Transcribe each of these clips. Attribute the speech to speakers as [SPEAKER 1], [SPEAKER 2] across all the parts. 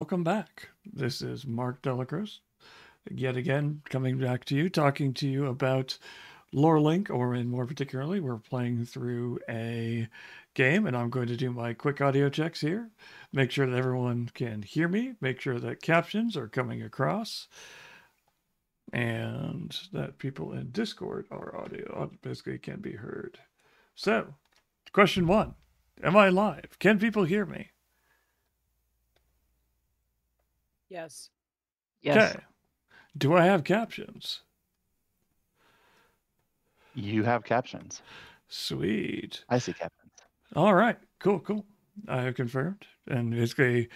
[SPEAKER 1] Welcome back. This is Mark Della-Croce, yet again coming back to you, talking to you about Lore Link, or in more particularly, we're playing through a game, and I'm going to do my quick audio checks here, make sure that everyone can hear me, make sure that captions are coming across, and that people in Discord are audio basically can be heard. So, question one Am I live? Can people hear me?
[SPEAKER 2] Yes.
[SPEAKER 3] Yes.
[SPEAKER 1] Okay. Do I have captions?
[SPEAKER 3] You have captions.
[SPEAKER 1] Sweet.
[SPEAKER 3] I see captions.
[SPEAKER 1] All right. Cool, cool. I have confirmed. And basically,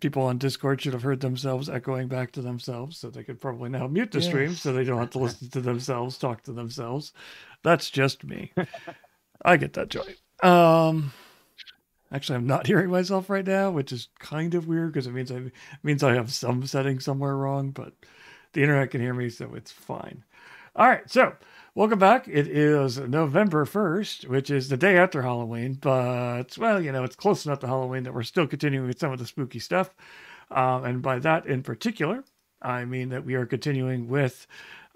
[SPEAKER 1] people on Discord should have heard themselves echoing back to themselves, so they could probably now mute the stream so they don't have to listen to themselves talk to themselves. That's just me. I get that joy. Um actually I'm not hearing myself right now, which is kind of weird because it means I means I have some setting somewhere wrong, but the internet can hear me, so it's fine. All right, so welcome back. It is November 1st, which is the day after Halloween, but well, you know, it's close enough to Halloween that we're still continuing with some of the spooky stuff. Um, and by that in particular, I mean that we are continuing with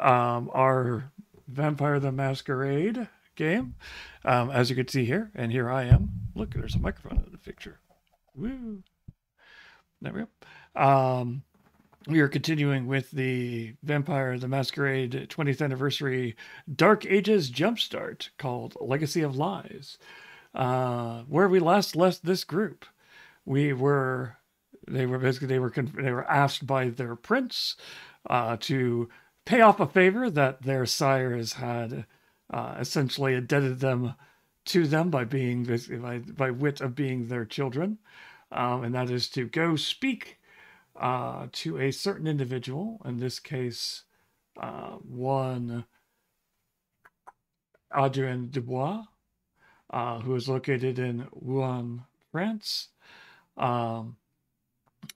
[SPEAKER 1] um, our Vampire the Masquerade game, um, as you can see here. And here I am. Look, there's a microphone in the picture. Woo. There we go. Um, we are continuing with the Vampire the Masquerade 20th anniversary Dark Ages Jumpstart called Legacy of Lies. Uh, where we last left this group, we were they were basically they were they were asked by their prince uh, to pay off a favor that their sires had uh, essentially indebted them to them by being by, by wit of being their children, um, and that is to go speak uh, to a certain individual. In this case, uh, one Adrien Dubois, uh, who is located in Rouen, France. Um,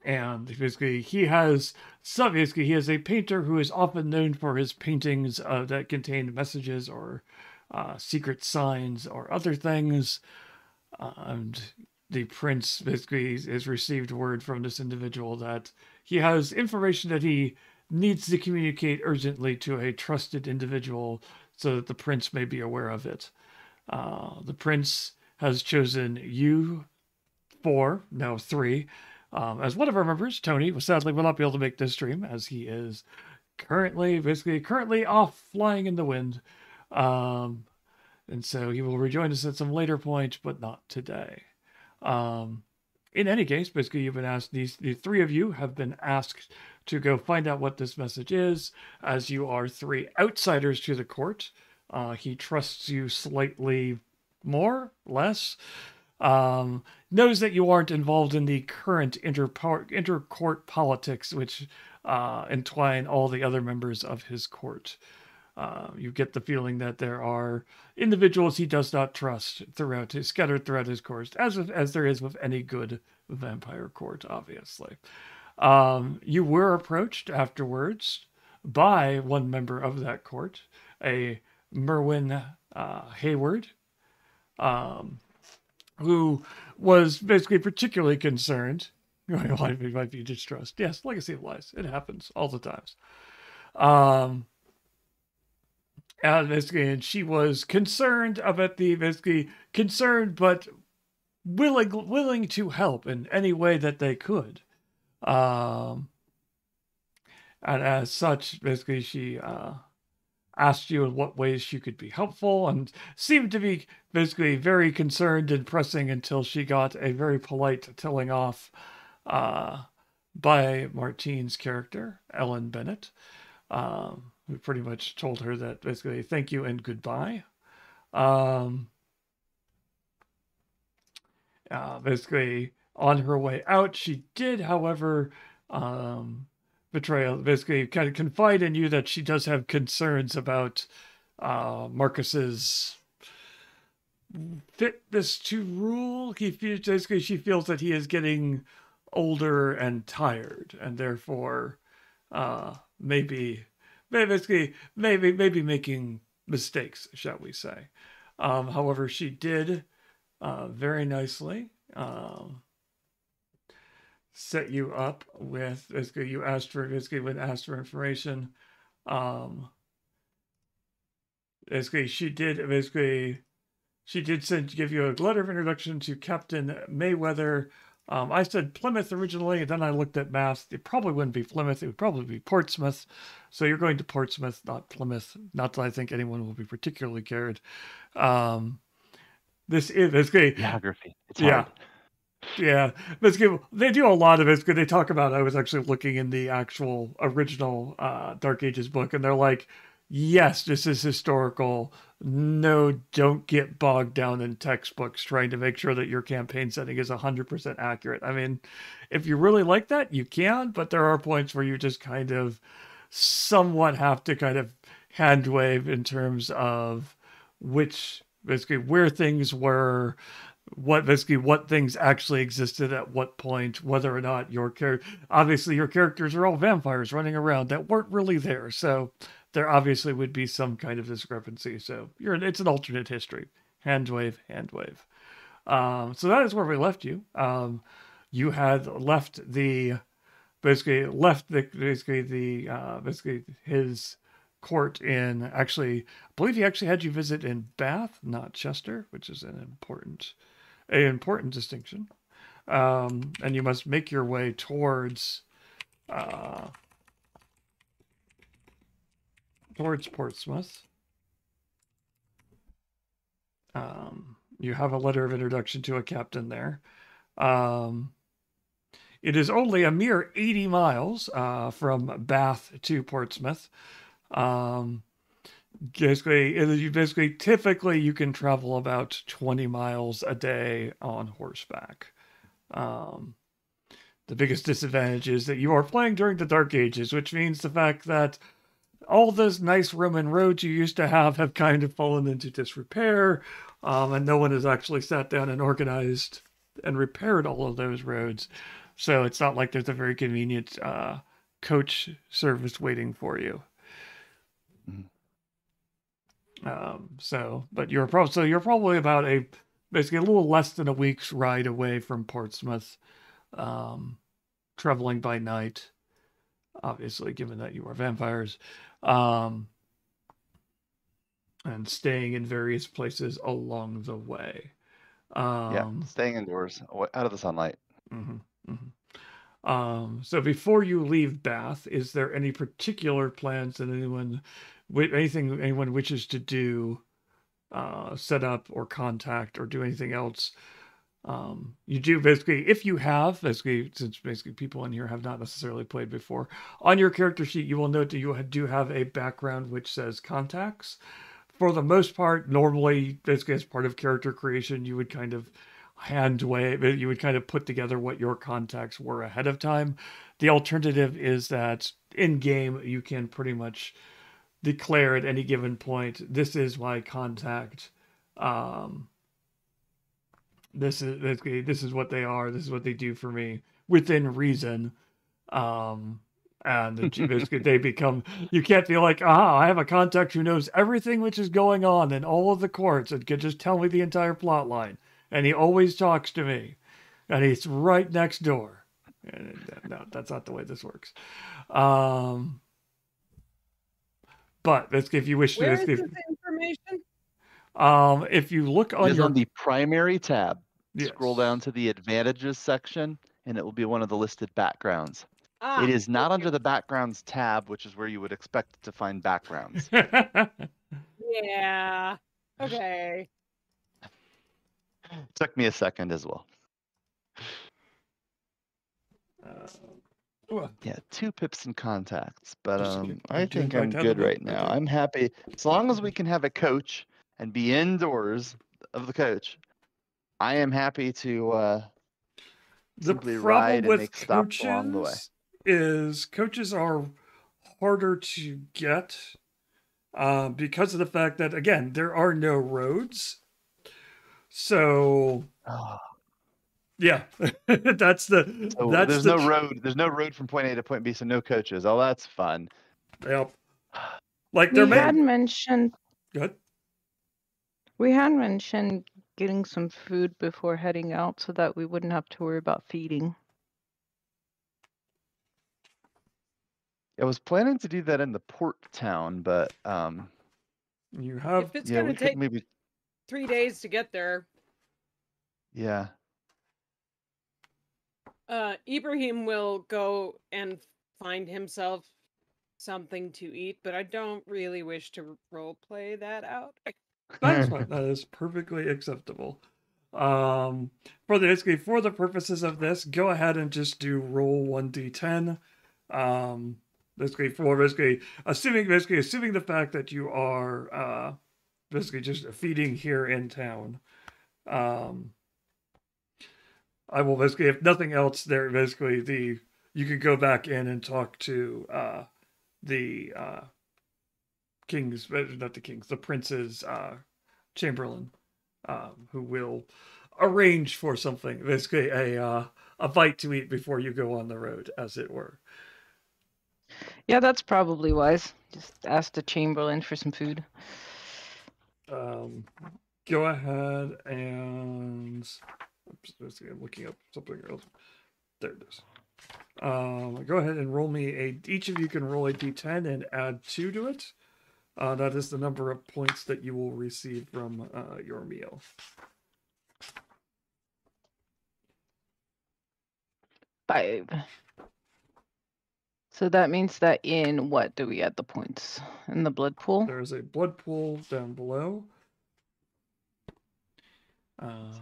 [SPEAKER 1] and basically, he has. Basically, he is a painter who is often known for his paintings uh, that contain messages or uh, secret signs or other things. Uh, and the prince basically has received word from this individual that he has information that he needs to communicate urgently to a trusted individual so that the prince may be aware of it. Uh, the prince has chosen you four, no three, um, as one of our members. Tony sadly will not be able to make this stream as he is currently basically currently off flying in the wind. Um, and so he will rejoin us at some later point, but not today. Um, in any case, basically, you've been asked, these, the three of you have been asked to go find out what this message is, as you are three outsiders to the court. Uh, he trusts you slightly more, less. Um, knows that you aren't involved in the current inter intercourt politics, which uh, entwine all the other members of his court. Uh, you get the feeling that there are individuals he does not trust throughout his scattered throughout his course, as as there is with any good vampire court, obviously. Um, you were approached afterwards by one member of that court, a Merwin uh, Hayward, um, who was basically particularly concerned. Might be, distrust. Yes, legacy of lies. It happens all the times. Um, and basically, and she was concerned about the basically concerned, but willing willing to help in any way that they could. Um, and as such, basically, she uh, asked you in what ways she could be helpful, and seemed to be basically very concerned and pressing until she got a very polite telling off uh, by Martine's character, Ellen Bennett. Um, who pretty much told her that basically thank you and goodbye. Um, uh, basically, on her way out, she did, however, um, betray, basically, kind of confide in you that she does have concerns about uh, Marcus's fitness to rule. He feels, basically, she feels that he is getting older and tired, and therefore, uh, maybe basically maybe maybe making mistakes, shall we say. Um, however, she did uh, very nicely um, set you up with basically you asked for basically when asked for information. Um, basically, she did basically she did send give you a letter of introduction to Captain Mayweather. Um, I said Plymouth originally, and then I looked at maps. It probably wouldn't be Plymouth; it would probably be Portsmouth. So you're going to Portsmouth, not Plymouth. Not that I think anyone will be particularly cared. Um, this is basically
[SPEAKER 3] Geography. It's
[SPEAKER 1] Yeah.
[SPEAKER 3] hard.
[SPEAKER 1] yeah, basically they do a lot of it. Because they talk about. I was actually looking in the actual original uh, Dark Ages book, and they're like, "Yes, this is historical. No, don't get bogged down in textbooks trying to make sure that your campaign setting is hundred percent accurate." I mean, if you really like that, you can, but there are points where you just kind of somewhat have to kind of hand wave in terms of which basically where things were what basically what things actually existed at what point, whether or not your character obviously your characters are all vampires running around that weren't really there. So there obviously would be some kind of discrepancy. So you're it's an alternate history. Hand wave, hand wave. Um, so that is where we left you. Um, you had left the basically left the basically the uh, basically his court in actually I believe he actually had you visit in Bath, not Chester, which is an important a important distinction. Um, and you must make your way towards uh, towards Portsmouth. Um, you have a letter of introduction to a captain there. Um, it is only a mere 80 miles uh, from Bath to Portsmouth. Um, basically, you basically typically you can travel about 20 miles a day on horseback. Um, the biggest disadvantage is that you are playing during the Dark Ages, which means the fact that all those nice Roman roads you used to have have kind of fallen into disrepair, um, and no one has actually sat down and organized and repaired all of those roads. So it's not like there's a very convenient uh, coach service waiting for you.
[SPEAKER 3] Mhm.
[SPEAKER 1] Um, so, but you're probably so you're probably about a basically a little less than a week's ride away from Portsmouth, um, traveling by night. Obviously, given that you are vampires, um, and staying in various places along the way. Um,
[SPEAKER 3] yeah. Staying indoors, out of the sunlight.
[SPEAKER 1] Mhm, mhm. Um, so before you leave Bath, is there any particular plans that anyone, anything anyone wishes to do, uh, set up or contact or do anything else? Um, you do basically, if you have, basically, since basically people in here have not necessarily played before, on your character sheet, you will note that you do have a background which says contacts. For the most part, normally, basically, as part of character creation, you would kind of hand wave you would kind of put together what your contacts were ahead of time the alternative is that in game you can pretty much declare at any given point this is my contact um this is basically this is what they are this is what they do for me within reason um and basically they become you can't be like ah i have a contact who knows everything which is going on in all of the courts and can just tell me the entire plot line and he always talks to me and he's right next door and no that's not the way this works um but that's if you wish to
[SPEAKER 2] Where is
[SPEAKER 1] if,
[SPEAKER 2] this information?
[SPEAKER 1] um if you look on your
[SPEAKER 3] on the primary tab. Scroll down to the advantages section, and it will be one of the listed backgrounds.
[SPEAKER 2] Ah,
[SPEAKER 3] it is not
[SPEAKER 2] okay.
[SPEAKER 3] under the backgrounds tab, which is where you would expect to find backgrounds.
[SPEAKER 2] Yeah. Okay.
[SPEAKER 3] Took me a second as well.
[SPEAKER 1] Uh, well,
[SPEAKER 3] Yeah, two pips and contacts, but um, I think I'm good right now. I'm happy as long as we can have a coach and be indoors of the coach. I am happy to. uh
[SPEAKER 1] the
[SPEAKER 3] Simply
[SPEAKER 1] problem
[SPEAKER 3] ride and
[SPEAKER 1] with
[SPEAKER 3] make stops along the way.
[SPEAKER 1] coaches is coaches are harder to get uh, because of the fact that again there are no roads so
[SPEAKER 3] Oh,
[SPEAKER 1] yeah that's the
[SPEAKER 3] so
[SPEAKER 1] that's
[SPEAKER 3] there's
[SPEAKER 1] the
[SPEAKER 3] no
[SPEAKER 1] tr-
[SPEAKER 3] road. There's no road from point A to point B, so no coaches. Oh, that's fun.
[SPEAKER 1] yep. like
[SPEAKER 4] We
[SPEAKER 1] there may
[SPEAKER 4] had mentioned
[SPEAKER 1] good
[SPEAKER 4] we had mentioned getting some food before heading out so that we wouldn't have to worry about feeding.
[SPEAKER 3] I was planning to do that in the port town, but um,
[SPEAKER 1] you have
[SPEAKER 2] if it's
[SPEAKER 3] yeah,
[SPEAKER 2] gonna take
[SPEAKER 3] maybe
[SPEAKER 2] three days to get there.
[SPEAKER 3] Yeah.
[SPEAKER 2] Uh, Ibrahim will go and find himself something to eat, but I don't really wish to role play that out.
[SPEAKER 1] That's fine. That is perfectly acceptable. Um, for the basically for the purposes of this, go ahead and just do roll one d10. Um, basically for basically assuming basically assuming the fact that you are uh basically just feeding here in town. Um, I will basically if nothing else, there basically the you could go back in and talk to uh the uh king's uh, not the king's the prince's uh chamberlain um who will arrange for something basically a uh a bite to eat before you go on the road as it were
[SPEAKER 4] Yeah, that's probably wise. Just ask the Chamberlain for some food.
[SPEAKER 1] um go ahead and oops, I'm looking up something else there it is um go ahead and roll me a each of you can roll a d10 and add two to it uh, that is the number of points that you will receive from uh, your meal
[SPEAKER 4] Five. So that means that in what do we add the points? In the blood pool?
[SPEAKER 1] There is a blood pool down below.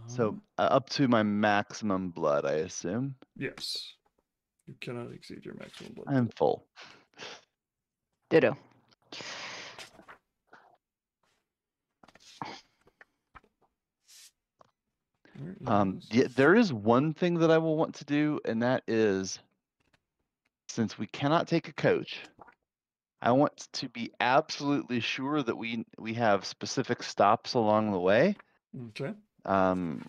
[SPEAKER 3] so
[SPEAKER 1] Um,
[SPEAKER 3] uh, up to my maximum blood, I assume.
[SPEAKER 1] yes, you cannot exceed your maximum blood.
[SPEAKER 3] I'm full.
[SPEAKER 4] Ditto.
[SPEAKER 1] pool. Where
[SPEAKER 3] Um, yeah, there is one thing that I will want to do, and that is, since we cannot take a coach, I want to be absolutely sure that we we have specific stops along the way,
[SPEAKER 1] Okay.
[SPEAKER 3] um,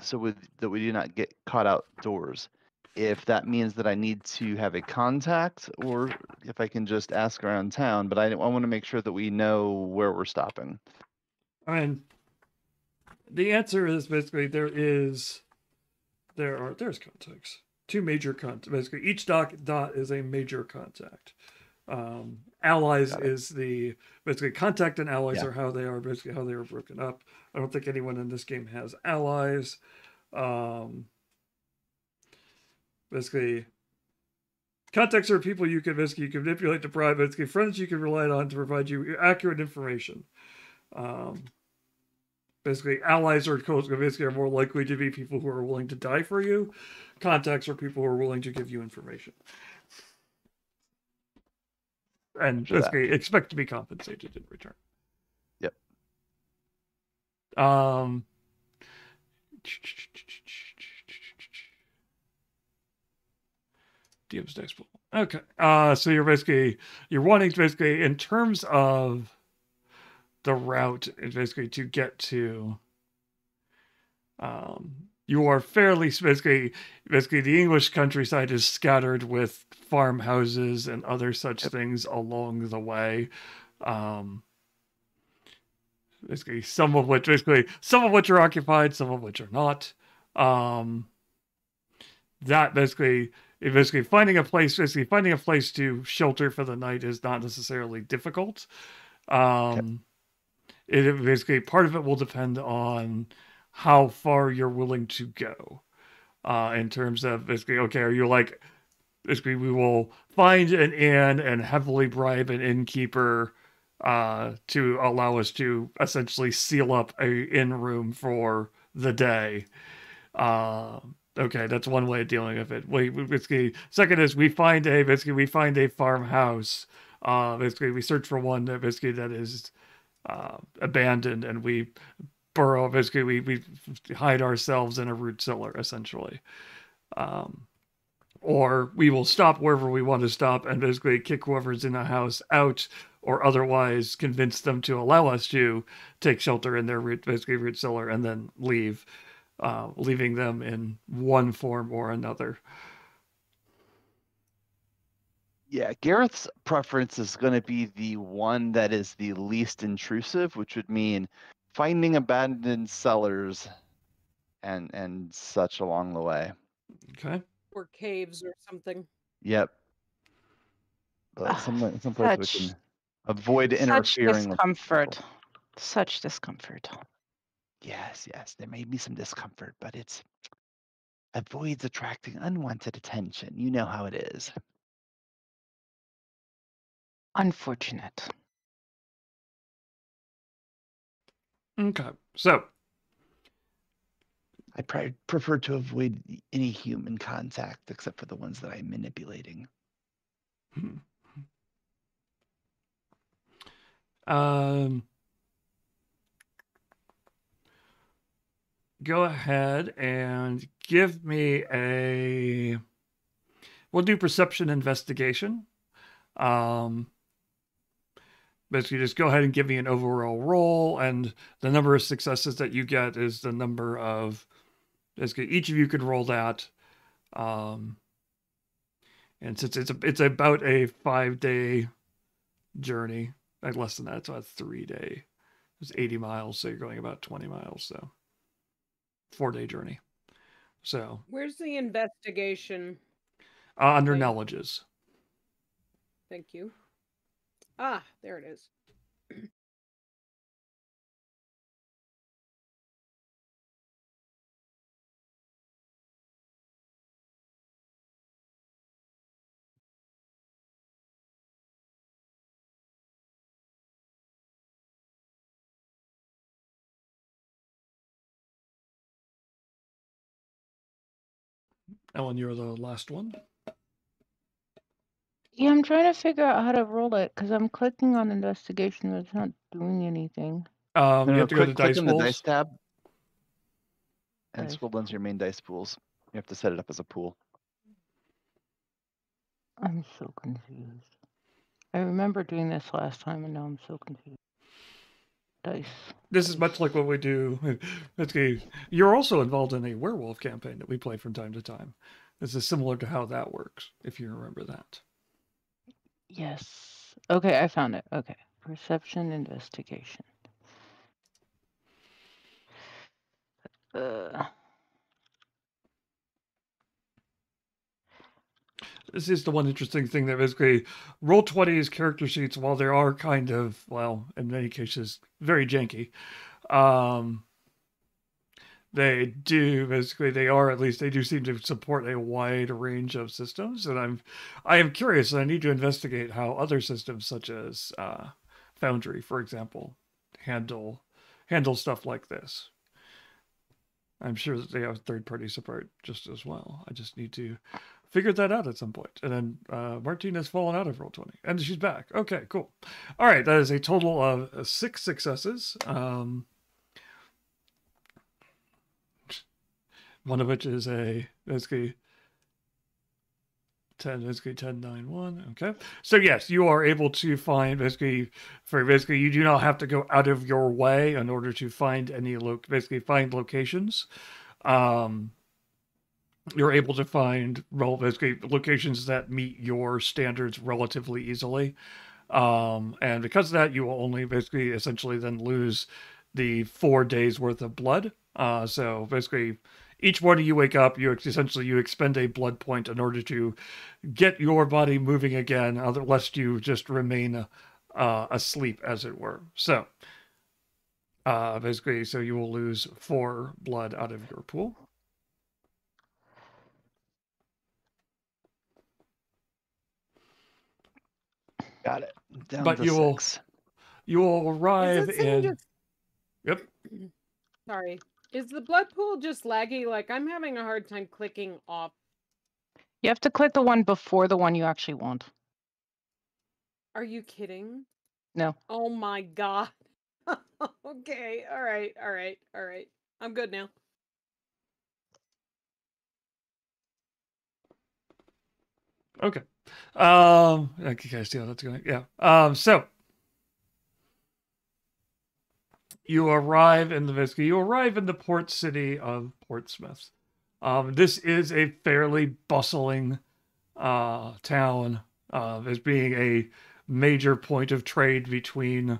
[SPEAKER 3] so with, that we do not get caught outdoors. If that means that I need to have a contact, or if I can just ask around town, but I, I want to make sure that we know where we're stopping.
[SPEAKER 1] I mean, the answer is basically there is, there are there's contacts. Two major contacts. Basically, each dot dot is a major contact. Um, allies is the basically contact and allies
[SPEAKER 3] Yeah.
[SPEAKER 1] are how they are basically how they are broken up. I don't think anyone in this game has allies. Um, basically, contacts are people you can basically you can manipulate to bribe. Basically, friends you can rely on to provide you accurate information. Um, basically allies or basically are more likely to be people who are willing to die for you contacts are people who are willing to give you information and basically expect to be compensated in return
[SPEAKER 3] Yep.
[SPEAKER 1] um DM's next pool. Okay. Uh so you're basically you're wanting to basically in terms of the route is basically to get to um you are fairly basically basically the english countryside is scattered with farmhouses and other such things along the way. Um basically some of which basically some of which are occupied some of which are not. Um that basically basically finding a place basically finding a place to shelter for the night is not necessarily difficult. Um it it basically part of it will depend on how far you're willing to go uh in terms of basically okay are you like basically we will find an inn and heavily bribe an innkeeper uh to allow us to essentially seal up a inn room for the day. Uh okay that's one way of dealing with it. We we basically second is we find a basically we find a farmhouse. Uh basically we search for one that basically that is uh, abandoned and we burrow basically we, we hide ourselves in a root cellar essentially. Um, or we will stop wherever we want to stop and basically kick whoever's in the house out or otherwise convince them to allow us to take shelter in their root basically root cellar and then leave uh, leaving them in one form or another
[SPEAKER 3] Yeah, Gareth's preference is going to be the one that is the least intrusive, which would mean finding abandoned cellars and and such along the way.
[SPEAKER 1] okay
[SPEAKER 2] or caves or something.
[SPEAKER 3] Yep. uh,
[SPEAKER 4] Ah,
[SPEAKER 3] some some place we can avoid interfering. with
[SPEAKER 4] discomfort.
[SPEAKER 3] people.
[SPEAKER 4] Such discomfort.
[SPEAKER 3] Yes, yes, there may be some discomfort, but it's avoids attracting unwanted attention. You know how it is.
[SPEAKER 4] Unfortunate.
[SPEAKER 1] Okay. So,
[SPEAKER 3] I pri- prefer to avoid any human contact except for the ones that I'm manipulating.
[SPEAKER 1] um, go ahead and give me a. We'll do perception investigation. Um, basically, just go ahead and give me an overall roll, and the number of successes that you get is the number of. Basically, each of you could roll that. Um, and since it's a, it's about a five day journey, like less than that, it's about three day. It's 80 miles, so you're going about 20 miles, so four day journey. So
[SPEAKER 2] Where's the investigation?
[SPEAKER 1] uh, under knowledges.
[SPEAKER 2] Thank you. Ah, there it is.
[SPEAKER 1] Ellen, you're the last one.
[SPEAKER 4] Yeah, I'm trying to figure out how to roll it because I'm clicking on investigation, but it's not doing anything.
[SPEAKER 1] Um,
[SPEAKER 3] No,
[SPEAKER 1] you have to go to
[SPEAKER 3] click, click
[SPEAKER 1] dice
[SPEAKER 3] on the dice tab and
[SPEAKER 4] Dice.
[SPEAKER 3] scroll down to your main dice pools. You have to set it up as a pool.
[SPEAKER 4] I'm so confused. I remember doing this last time and now I'm so confused. Dice.
[SPEAKER 1] This is much like what we do. Let's Okay, you're also involved in a werewolf campaign that we play from time to time. This is similar to how that works, if you remember that.
[SPEAKER 4] Yes. Okay, I found it. Okay. Perception investigation. Uh,
[SPEAKER 1] This is the one interesting thing that basically roll 20's character sheets, while they are kind of, well, in many cases, very janky, um, they do basically they are at least they do seem to support a wide range of systems and i'm i am curious and i need to investigate how other systems such as uh, foundry for example handle handle stuff like this. I'm sure that they have third party support just as well. I just need to figure that out at some point. And then uh, martina's fallen out of Roll20 and she's back. Okay cool. All right that is a total of six successes. Um one of which is a basically 10 basically 10 9 1 okay. So yes you are able to find basically for basically you do not have to go out of your way in order to find any lo- basically find locations. Um you're able to find basically locations that meet your standards relatively easily. Um and because of that you will only basically essentially then lose the four days worth of blood. Uh so basically each morning you wake up you essentially you expend a blood point in order to get your body moving again other lest you just remain uh, asleep as it were so uh basically so you will lose four blood out of your pool
[SPEAKER 3] Got it. Down
[SPEAKER 1] But
[SPEAKER 3] to
[SPEAKER 1] you will- you will arrive in
[SPEAKER 2] just
[SPEAKER 1] yep
[SPEAKER 2] sorry? Is the blood pool just laggy? Like I'm having a hard time clicking off.
[SPEAKER 4] you have to click the one before the one you actually want.
[SPEAKER 2] Are you kidding?
[SPEAKER 4] No.
[SPEAKER 2] Oh my god. okay. All right. All right. All right. I'm good now.
[SPEAKER 1] Okay. Um, I can kind of see how that's going. Yeah. Um, so you arrive in the basically you arrive in the port city of Portsmouth. Um, this is a fairly bustling uh, town, uh, as being a major point of trade between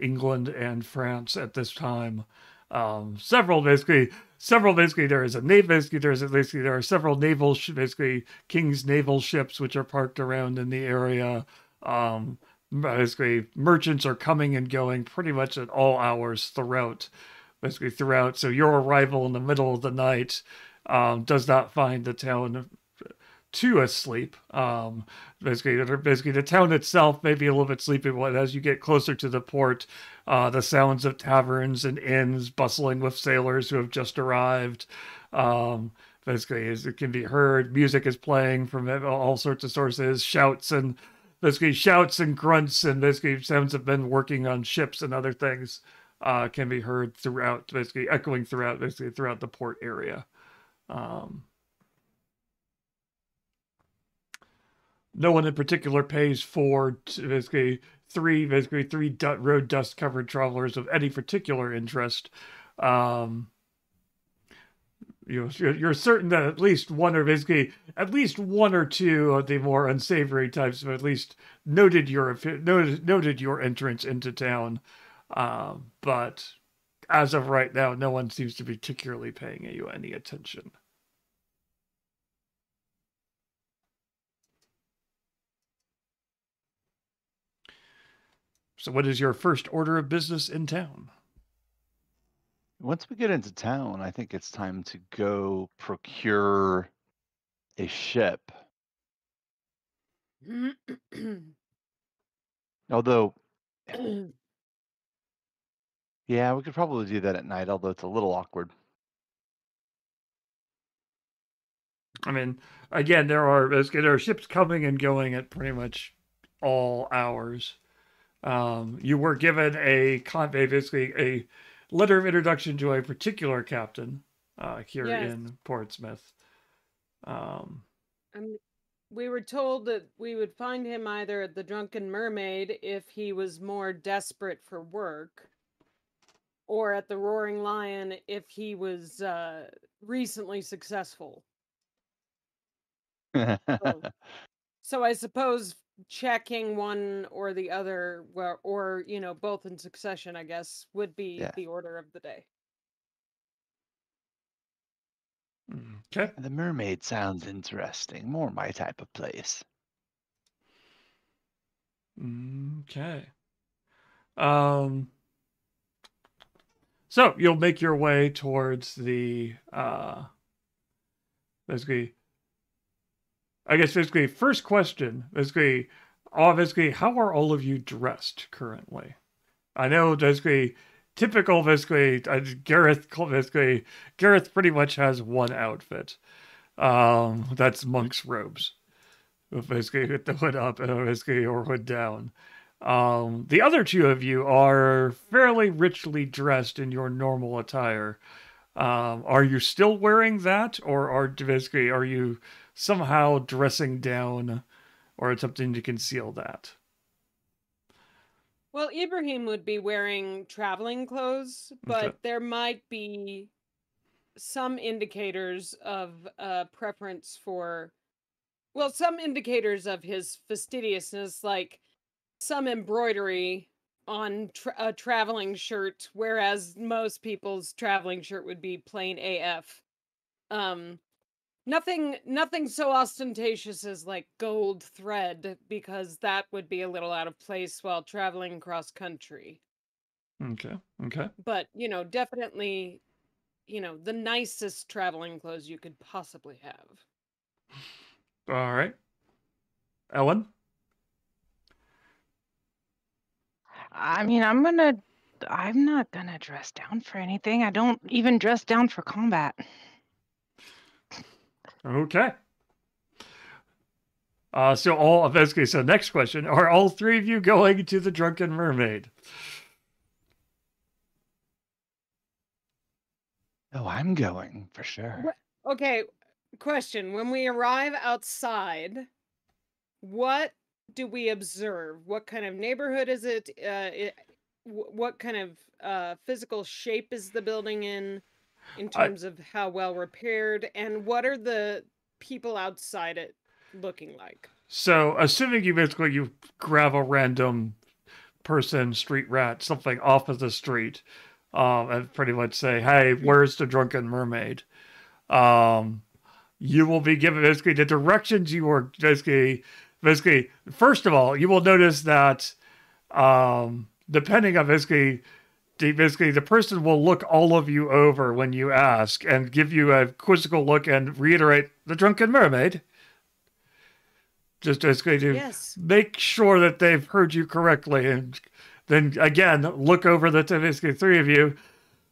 [SPEAKER 1] England and France at this time. Um, several basically, several basically there is a navy basically there's basically there are several naval basically King's naval ships which are parked around in the area. Um, basically, merchants are coming and going pretty much at all hours throughout. Basically, throughout. So your arrival in the middle of the night um, does not find the town too asleep. Um, basically, basically, the town itself may be a little bit sleepy, but as you get closer to the port, uh, the sounds of taverns and inns bustling with sailors who have just arrived. Um, basically, as it can be heard, music is playing from all sorts of sources, shouts and basically shouts and grunts, and basically sounds of men working on ships and other things uh, can be heard throughout, basically echoing throughout, basically throughout the port area. Um, no one in particular pays for basically three basically three road dust covered travelers of any particular interest. Um, you know, you're, certain that at least one or basically at least one or two of the more unsavory types have at least noted your noted, noted your entrance into town. Um, but as of right now, no one seems to be particularly paying you any attention. So, what is your first order of business in town?
[SPEAKER 3] Once we get into town, I think it's time to go procure a ship. Although, yeah, we could probably do that at night, although it's a little awkward.
[SPEAKER 1] I mean, again, there are there are ships coming and going at pretty much all hours. Um, you were given a basically a letter of introduction to a particular captain uh, here yes. in Portsmouth. Um,
[SPEAKER 2] and we were told that we would find him either at the Drunken Mermaid if he was more desperate for work, or at the Roaring Lion if he was uh, recently successful. so, so I suppose checking one or the other or, or you know both in succession i guess would be yeah. the order of the day.
[SPEAKER 1] Okay.
[SPEAKER 3] The mermaid sounds interesting more my type of place.
[SPEAKER 1] Okay. Um so you'll make your way towards the uh basically I guess basically first question basically obviously how are all of you dressed currently? I know basically typical basically uh, Gareth basically Gareth pretty much has one outfit. Um that's monk's robes. Basically with the hood up and basically or hood down. Um the other two of you are fairly richly dressed in your normal attire. Um, are you still wearing that, or are basically are you somehow dressing down or attempting to conceal that.
[SPEAKER 2] Well, Ibrahim would be wearing traveling clothes, but okay. there might be some indicators of uh, preference for, well, some indicators of his fastidiousness, like some embroidery on tra- a traveling shirt, whereas most people's traveling shirt would be plain AF. Um, nothing nothing so ostentatious as like gold thread because that would be a little out of place while traveling cross country.
[SPEAKER 1] Okay okay.
[SPEAKER 2] But you know definitely you know the nicest traveling clothes you could possibly have.
[SPEAKER 1] All right. Ellen?
[SPEAKER 4] I mean i'm gonna i'm not gonna dress down for anything. I don't even dress down for combat
[SPEAKER 1] Okay. Uh, so all basically, so next question: Are all three of you going to the Drunken Mermaid?
[SPEAKER 3] Oh, I'm going for sure.
[SPEAKER 2] Okay, question: When we arrive outside, what do we observe? What kind of neighborhood is it? Uh, it what kind of uh, physical shape is the building in? In terms I, of how well repaired and what are the people outside it looking like?
[SPEAKER 1] So assuming you basically you grab a random person street rat something off of the street um, and pretty much say hey where's the drunken mermaid? Um, you will be given basically the directions you are basically basically, first of all, you will notice that um, depending on basically, basically the person will look all of you over when you ask and give you a quizzical look and reiterate the drunken mermaid. Just basically to
[SPEAKER 2] Yes.
[SPEAKER 1] make sure that they've heard you correctly, and then again look over the basically three of you,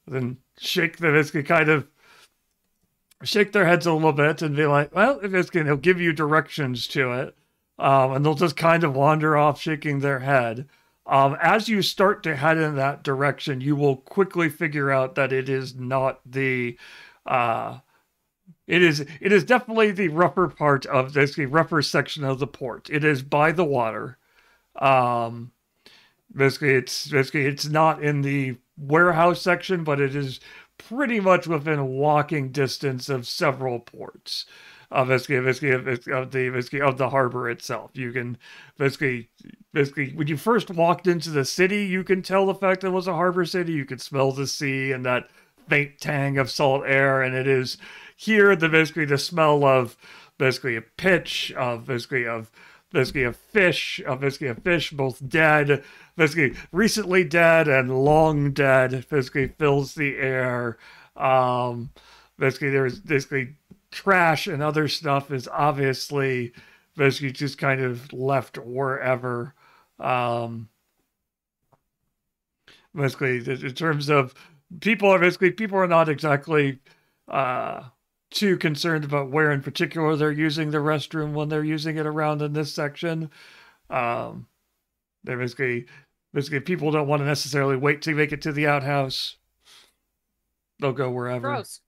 [SPEAKER 1] then shake the basically kind of shake their heads a little bit and be like, well, if it's going, he'll give you directions to it. Um, and they'll just kind of wander off, shaking their head. Um, as you start to head in that direction, you will quickly figure out that it is not the, uh, it is it is definitely the rougher part of this the rougher section of the port. It is by the water. Um, basically, it's basically it's not in the warehouse section, but it is pretty much within walking distance of several ports of basically, basically of, of the basically of the harbor itself. You can basically basically when you first walked into the city, you can tell the fact that it was a harbor city. You could smell the sea and that faint tang of salt air, and it is here the basically the smell of basically a pitch of basically of basically a fish, of basically a fish both dead, basically recently dead and long dead, basically fills the air. Um, basically there's basically trash and other stuff is obviously basically just kind of left wherever. Um, basically in terms of people are basically people are not exactly uh too concerned about where in particular they're using the restroom when they're using it around in this section. Um, they're basically basically people don't want to necessarily wait to make it to the outhouse. They'll go wherever.
[SPEAKER 2] Gross.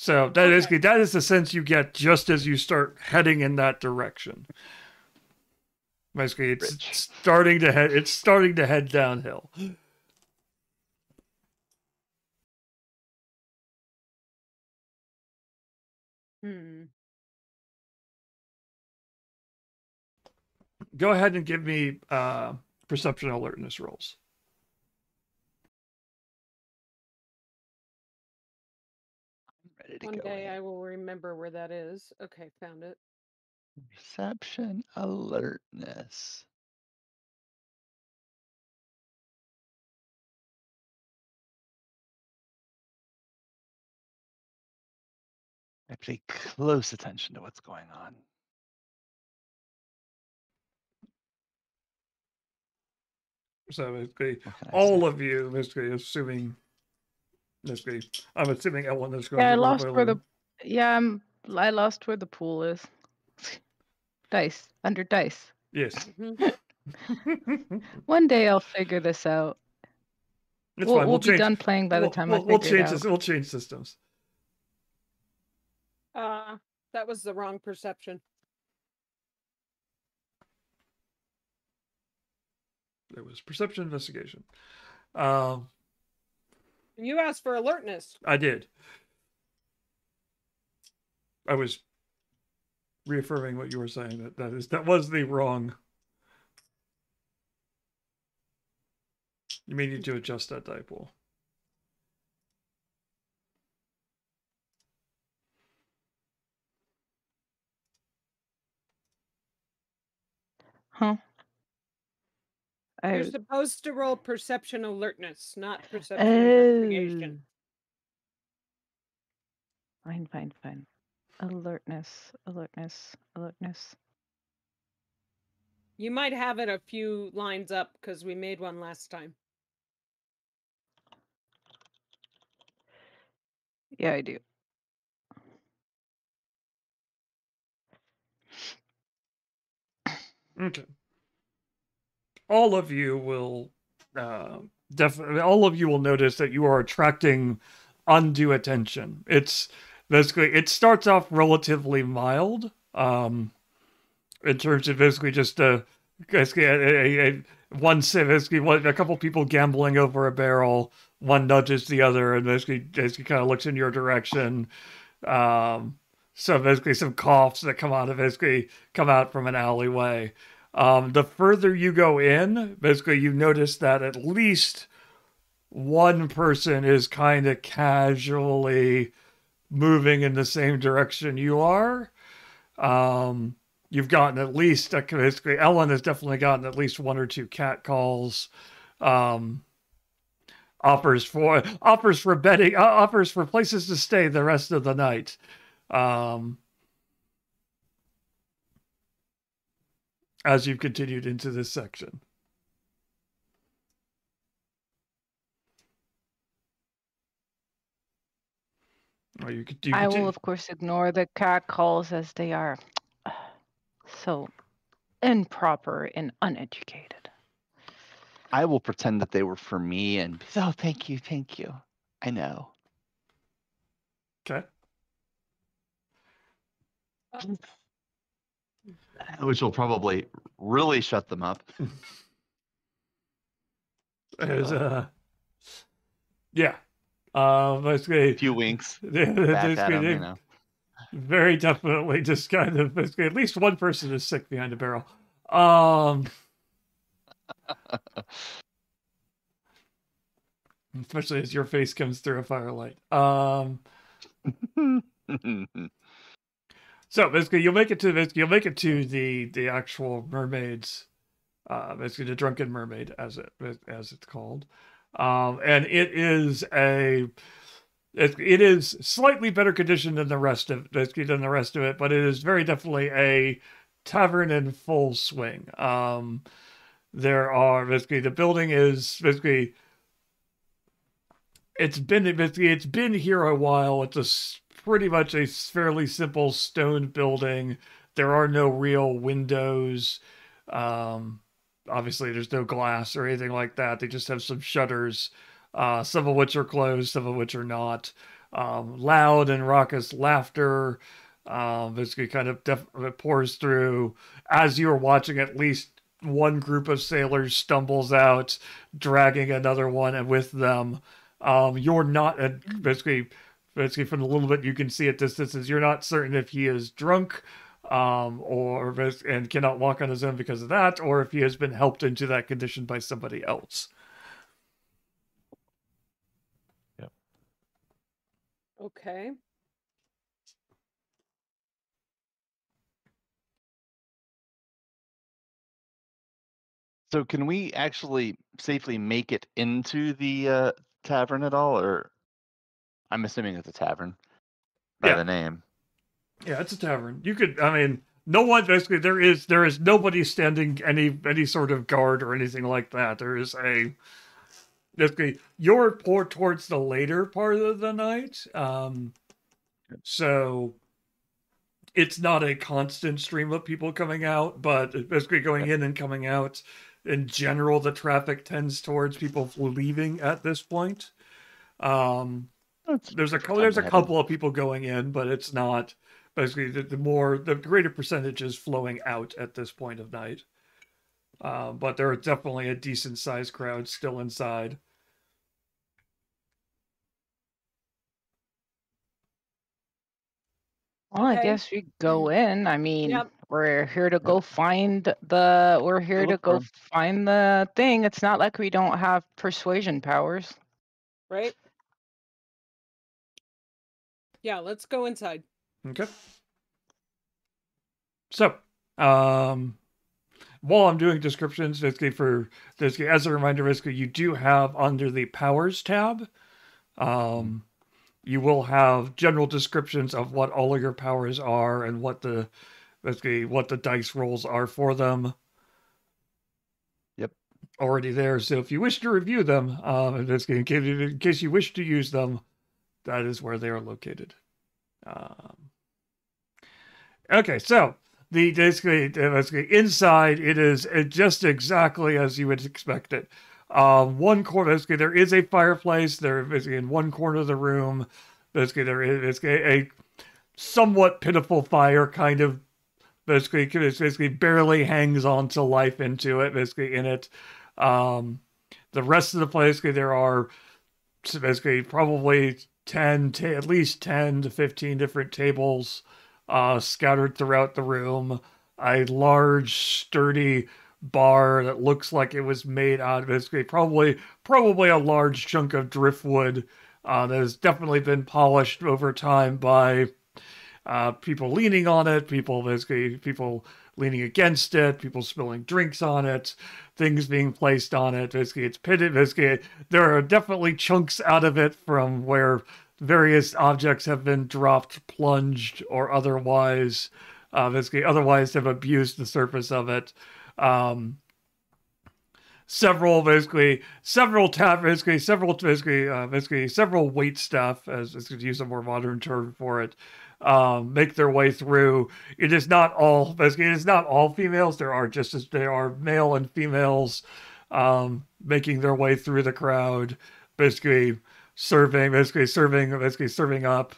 [SPEAKER 1] So that is
[SPEAKER 2] Okay.
[SPEAKER 1] that is the sense you get just as you start heading in that direction. Basically, it's
[SPEAKER 3] Rich.
[SPEAKER 1] starting to head. It's starting to head downhill.
[SPEAKER 2] Hmm.
[SPEAKER 1] Go ahead and give me uh, perception alertness rolls.
[SPEAKER 3] To
[SPEAKER 2] One
[SPEAKER 3] go
[SPEAKER 2] day
[SPEAKER 3] in.
[SPEAKER 2] I will remember where that is. Okay, found it.
[SPEAKER 3] Perception alertness. I pay close attention to what's going on.
[SPEAKER 1] So basically,
[SPEAKER 3] What
[SPEAKER 1] all
[SPEAKER 3] say?
[SPEAKER 1] of you, basically, assuming, basically, I'm assuming Ellen is going
[SPEAKER 4] Yeah, I
[SPEAKER 1] to
[SPEAKER 4] lost where the yeah, I'm I lost where the pool is. dice under dice.
[SPEAKER 1] Yes.
[SPEAKER 4] One day I'll figure this out.
[SPEAKER 1] It's
[SPEAKER 4] we'll
[SPEAKER 1] fine.
[SPEAKER 4] we'll
[SPEAKER 1] We'll
[SPEAKER 4] be done playing by the
[SPEAKER 1] we'll,
[SPEAKER 4] time
[SPEAKER 1] we'll,
[SPEAKER 4] I
[SPEAKER 1] we'll
[SPEAKER 4] figure it
[SPEAKER 1] change
[SPEAKER 4] out.
[SPEAKER 1] this. We'll change systems.
[SPEAKER 2] Uh, that was the wrong perception.
[SPEAKER 1] It was perception investigation. Um,
[SPEAKER 2] You asked for alertness.
[SPEAKER 1] I did. I was reaffirming what you were saying. That that is that was the wrong. You may need to adjust that dice pool.
[SPEAKER 4] Huh? I
[SPEAKER 2] You're supposed to roll perception alertness, not perception
[SPEAKER 4] oh.
[SPEAKER 2] investigation.
[SPEAKER 4] Fine, fine, fine. Alertness, alertness, alertness.
[SPEAKER 2] You might have it a few lines up because we made one last time.
[SPEAKER 4] Yeah, I do.
[SPEAKER 1] Okay. All of you will uh, definitely. All of you will notice that you are attracting undue attention. It's basically it starts off relatively mild, um, in terms of basically just a basically a, a, a one si- basically a couple people gambling over a barrel. One nudges the other, and basically basically kind of looks in your direction. Um, so basically some coughs that come out of basically come out from an alleyway. Um, the further you go in, basically you notice that at least one person is kind of casually moving in the same direction you are. Um, you've gotten at least basically Ellen has definitely gotten at least one or two cat calls. Um, offers for offers for bedding uh, offers for places to stay the rest of the night. Um, as you've continued into this section. Or you could, you
[SPEAKER 4] I will, of course, ignore the cat calls as they are uh, so improper and uneducated.
[SPEAKER 3] I will pretend that they were for me and be, oh, thank you, thank you. I know.
[SPEAKER 1] Okay.
[SPEAKER 3] Um, Which will probably really shut them up.
[SPEAKER 1] There's uh yeah. Uh basically
[SPEAKER 3] A few winks
[SPEAKER 1] basically
[SPEAKER 3] them,
[SPEAKER 1] they
[SPEAKER 3] you know.
[SPEAKER 1] very definitely just kind of basically at least one person is sick behind a barrel. Um especially as your face comes through a firelight. Um So basically, you'll make it to basically, you'll make it to the the actual mermaids, uh, basically the drunken mermaid as it as it's called, um, and it is a it, it is slightly better condition than the rest of basically than the rest of it, but it is very definitely a tavern in full swing. Um, there are basically the building is basically it's been basically it's been here a while. It's a pretty much a fairly simple stone building. There are no real windows. Um, obviously, there's no glass or anything like that. They just have some shutters, uh, some of which are closed, some of which are not. Um, loud and raucous laughter um, basically kind of def- it pours through as you're watching at least one group of sailors stumbles out dragging another one and with them um, you're not uh, basically basically from the little bit you can see at distances you're not certain if he is drunk um, or and cannot walk on his own because of that or if he has been helped into that condition by somebody else Yep.
[SPEAKER 2] Okay.
[SPEAKER 3] So can we actually safely make it into the uh, tavern at all, or I'm assuming it's a tavern by
[SPEAKER 1] Yeah.
[SPEAKER 3] the name.
[SPEAKER 1] Yeah, it's a tavern. You could, I mean, no one basically. There is there is nobody standing any any sort of guard or anything like that. There is a basically you're more towards the later part of the night, um, so it's not a constant stream of people coming out, but basically going in and coming out. In general, the traffic tends towards people leaving at this point. Um,
[SPEAKER 3] That's
[SPEAKER 1] there's a
[SPEAKER 3] good
[SPEAKER 1] there's a couple of people going in, but it's not basically the, the more the greater percentage is flowing out at this point of night. Um, but there are definitely a decent sized crowd still inside.
[SPEAKER 4] Well, I
[SPEAKER 2] Okay.
[SPEAKER 4] guess we go in. I mean,
[SPEAKER 2] Yep.
[SPEAKER 4] we're here to go find the. We're here to
[SPEAKER 3] look for
[SPEAKER 4] go
[SPEAKER 3] 'em.
[SPEAKER 4] find the thing. It's not like we don't have persuasion powers.
[SPEAKER 2] Right? Yeah, let's go inside.
[SPEAKER 1] Okay. So, um, while I'm doing descriptions, basically for basically as a reminder, basically you do have under the powers tab, um, you will have general descriptions of what all of your powers are and what the basically what the dice rolls are for them.
[SPEAKER 3] Yep.
[SPEAKER 1] Already there. So if you wish to review them, um, and basically in case, in case you wish to use them, that is where they are located. Um, okay, so the basically, basically inside it is uh, just exactly as you would expect it. Um, one corner, basically, there is a fireplace. There, basically, in one corner of the room, basically, there is basically a somewhat pitiful fire, kind of basically, basically barely hangs on to life into it. Basically, in it, um, the rest of the place, there are basically probably 10 to at least 10 to 15 different tables uh, scattered throughout the room. A large, sturdy bar that looks like it was made out of basically probably probably a large chunk of driftwood uh, that has definitely been polished over time by uh, people leaning on it, people basically people leaning against it, people spilling drinks on it, things being placed on it. Basically, it's pitted. Basically, there are definitely chunks out of it from where various objects have been dropped, plunged, or otherwise, uh, basically otherwise have abused the surface of it. Um, several basically several tap basically several basically uh, basically several weight staff as, as to use a more modern term for it um, make their way through. It is not all it is not all females. There are just as there are male and females um, making their way through the crowd, basically serving basically serving basically serving up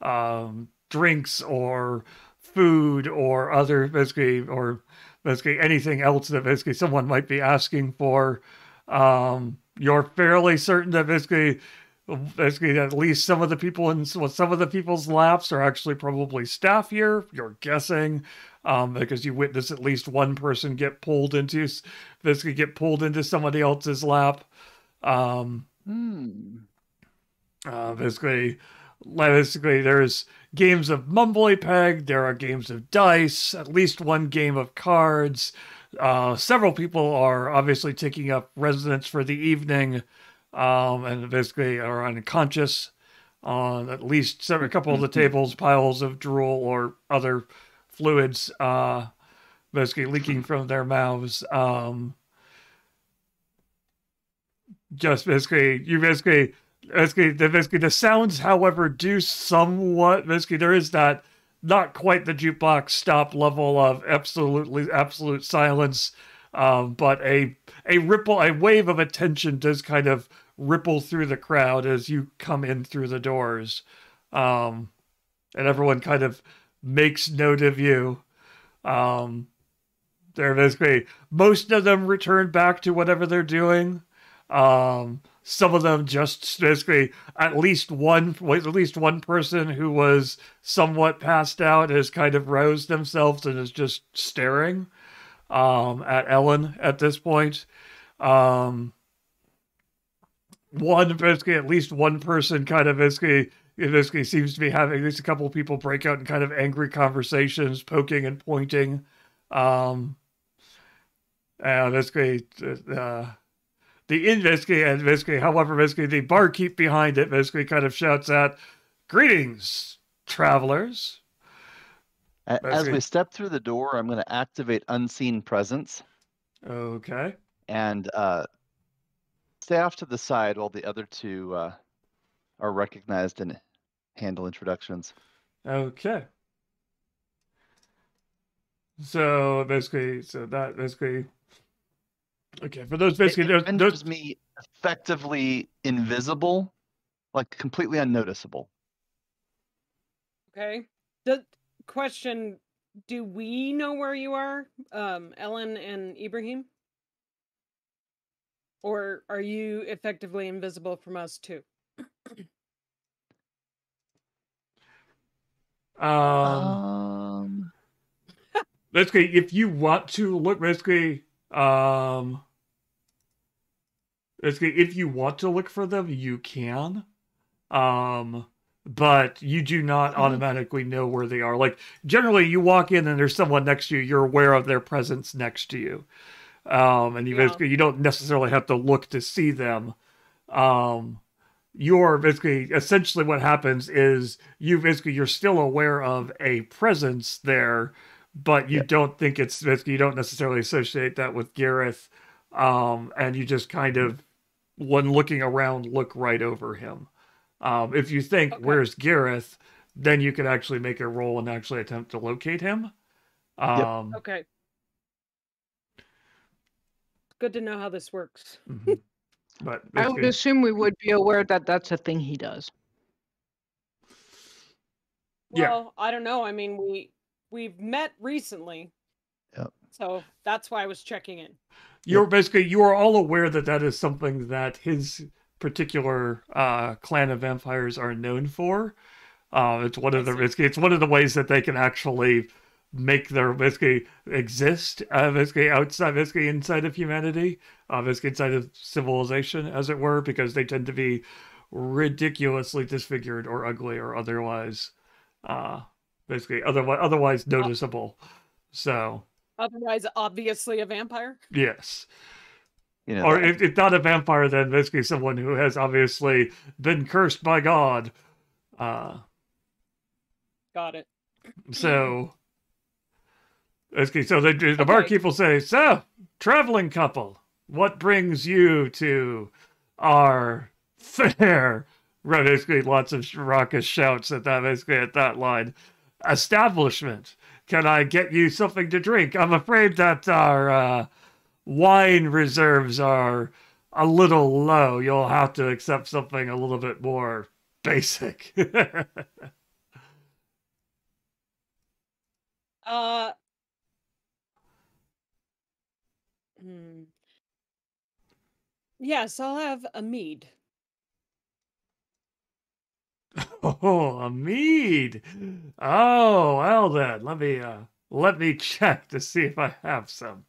[SPEAKER 1] um, drinks or food or other basically or basically anything else that basically someone might be asking for. Um, you're fairly certain that basically basically at least some of the people in some of the people's laps are actually probably staff here you're guessing um, because you witness at least one person get pulled into basically get pulled into somebody else's lap. Um,
[SPEAKER 3] Hmm.
[SPEAKER 1] uh, basically basically there's games of mumbly peg there are games of dice at least one game of cards. Uh, several people are obviously taking up residence for the evening um, and basically are unconscious on at least several, a couple of the tables, piles of drool or other fluids, uh, basically leaking from their mouths. Um, just basically, you basically, basically, the, basically the sounds, however, do somewhat. Basically, there is that not quite the jukebox stop level of absolutely absolute silence, um, but a a ripple, a wave of attention does kind of ripple through the crowd as you come in through the doors. Um, and everyone kind of makes note of you. Um, they're basically, most of them return back to whatever they're doing. Um, some of them just basically, at least one, at least one person who was somewhat passed out has kind of roused themselves and is just staring um, at Ellen at this point. Um, one basically at least one person kind of basically basically seems to be having at least a couple of people break out in kind of angry conversations, poking and pointing. Um, and basically, uh, the in basically and basically, however, basically the barkeep behind it basically kind of shouts out, "Greetings, travelers."
[SPEAKER 3] As we step through the door, I'm going to activate unseen presence.
[SPEAKER 1] Okay.
[SPEAKER 3] And uh, stay off to the side while the other two uh, are recognized and handle introductions.
[SPEAKER 1] Okay. So basically, so that basically. Okay, for those basically,
[SPEAKER 3] it renders me effectively invisible, like completely unnoticeable.
[SPEAKER 2] Okay. The question: Do we know where you are, um, Ellen and Ibrahim? Or are you effectively invisible from us too?
[SPEAKER 1] um, um basically if you want to look basically um basically if you want to look for them you can um but you do not mm-hmm. automatically know where they are like generally you walk in and there's someone next to you you're aware of their presence next to you um, and you yeah. basically you don't necessarily have to look to see them. Um, you're basically essentially what happens is you basically you're still aware of a presence there, but you yeah. don't think it's basically you don't necessarily associate that with Gareth, um, and you just kind of when looking around look right over him. Um, if you think okay. where's Gareth, then you can actually make a roll and actually attempt to locate him. Um,
[SPEAKER 2] yep. Okay good to know how this works.
[SPEAKER 1] Mm-hmm. But
[SPEAKER 4] I would assume we would be aware that that's a thing he does.
[SPEAKER 2] Well, yeah. I don't know. I mean, we we've met recently.
[SPEAKER 3] Yep.
[SPEAKER 2] So that's why I was checking in.
[SPEAKER 1] You're basically you are all aware that that is something that his particular uh, clan of vampires are known for. Uh, it's one of the it's, it's one of the ways that they can actually make their basically exist uh, basically outside basically inside of humanity uh, basically inside of civilization as it were because they tend to be ridiculously disfigured or ugly or otherwise uh basically otherwise otherwise noticeable. So
[SPEAKER 2] otherwise obviously a vampire?
[SPEAKER 1] Yes.
[SPEAKER 3] You know,
[SPEAKER 1] or
[SPEAKER 3] that-
[SPEAKER 1] if, if not a vampire then basically someone who has obviously been cursed by god uh
[SPEAKER 2] got it.
[SPEAKER 1] So, okay, so the, the
[SPEAKER 2] Okay.
[SPEAKER 1] barkeep will say, "So, traveling couple, what brings you to our fair?" Right, basically, lots of raucous shouts at that. Basically, at that line, establishment. Can I get you something to drink? I'm afraid that our uh, wine reserves are a little low. You'll have to accept something a little bit more basic.
[SPEAKER 2] Uh. Hmm. Yes, I'll have a mead.
[SPEAKER 1] Oh, a mead. Oh, well then, let me uh let me check to see if I have some.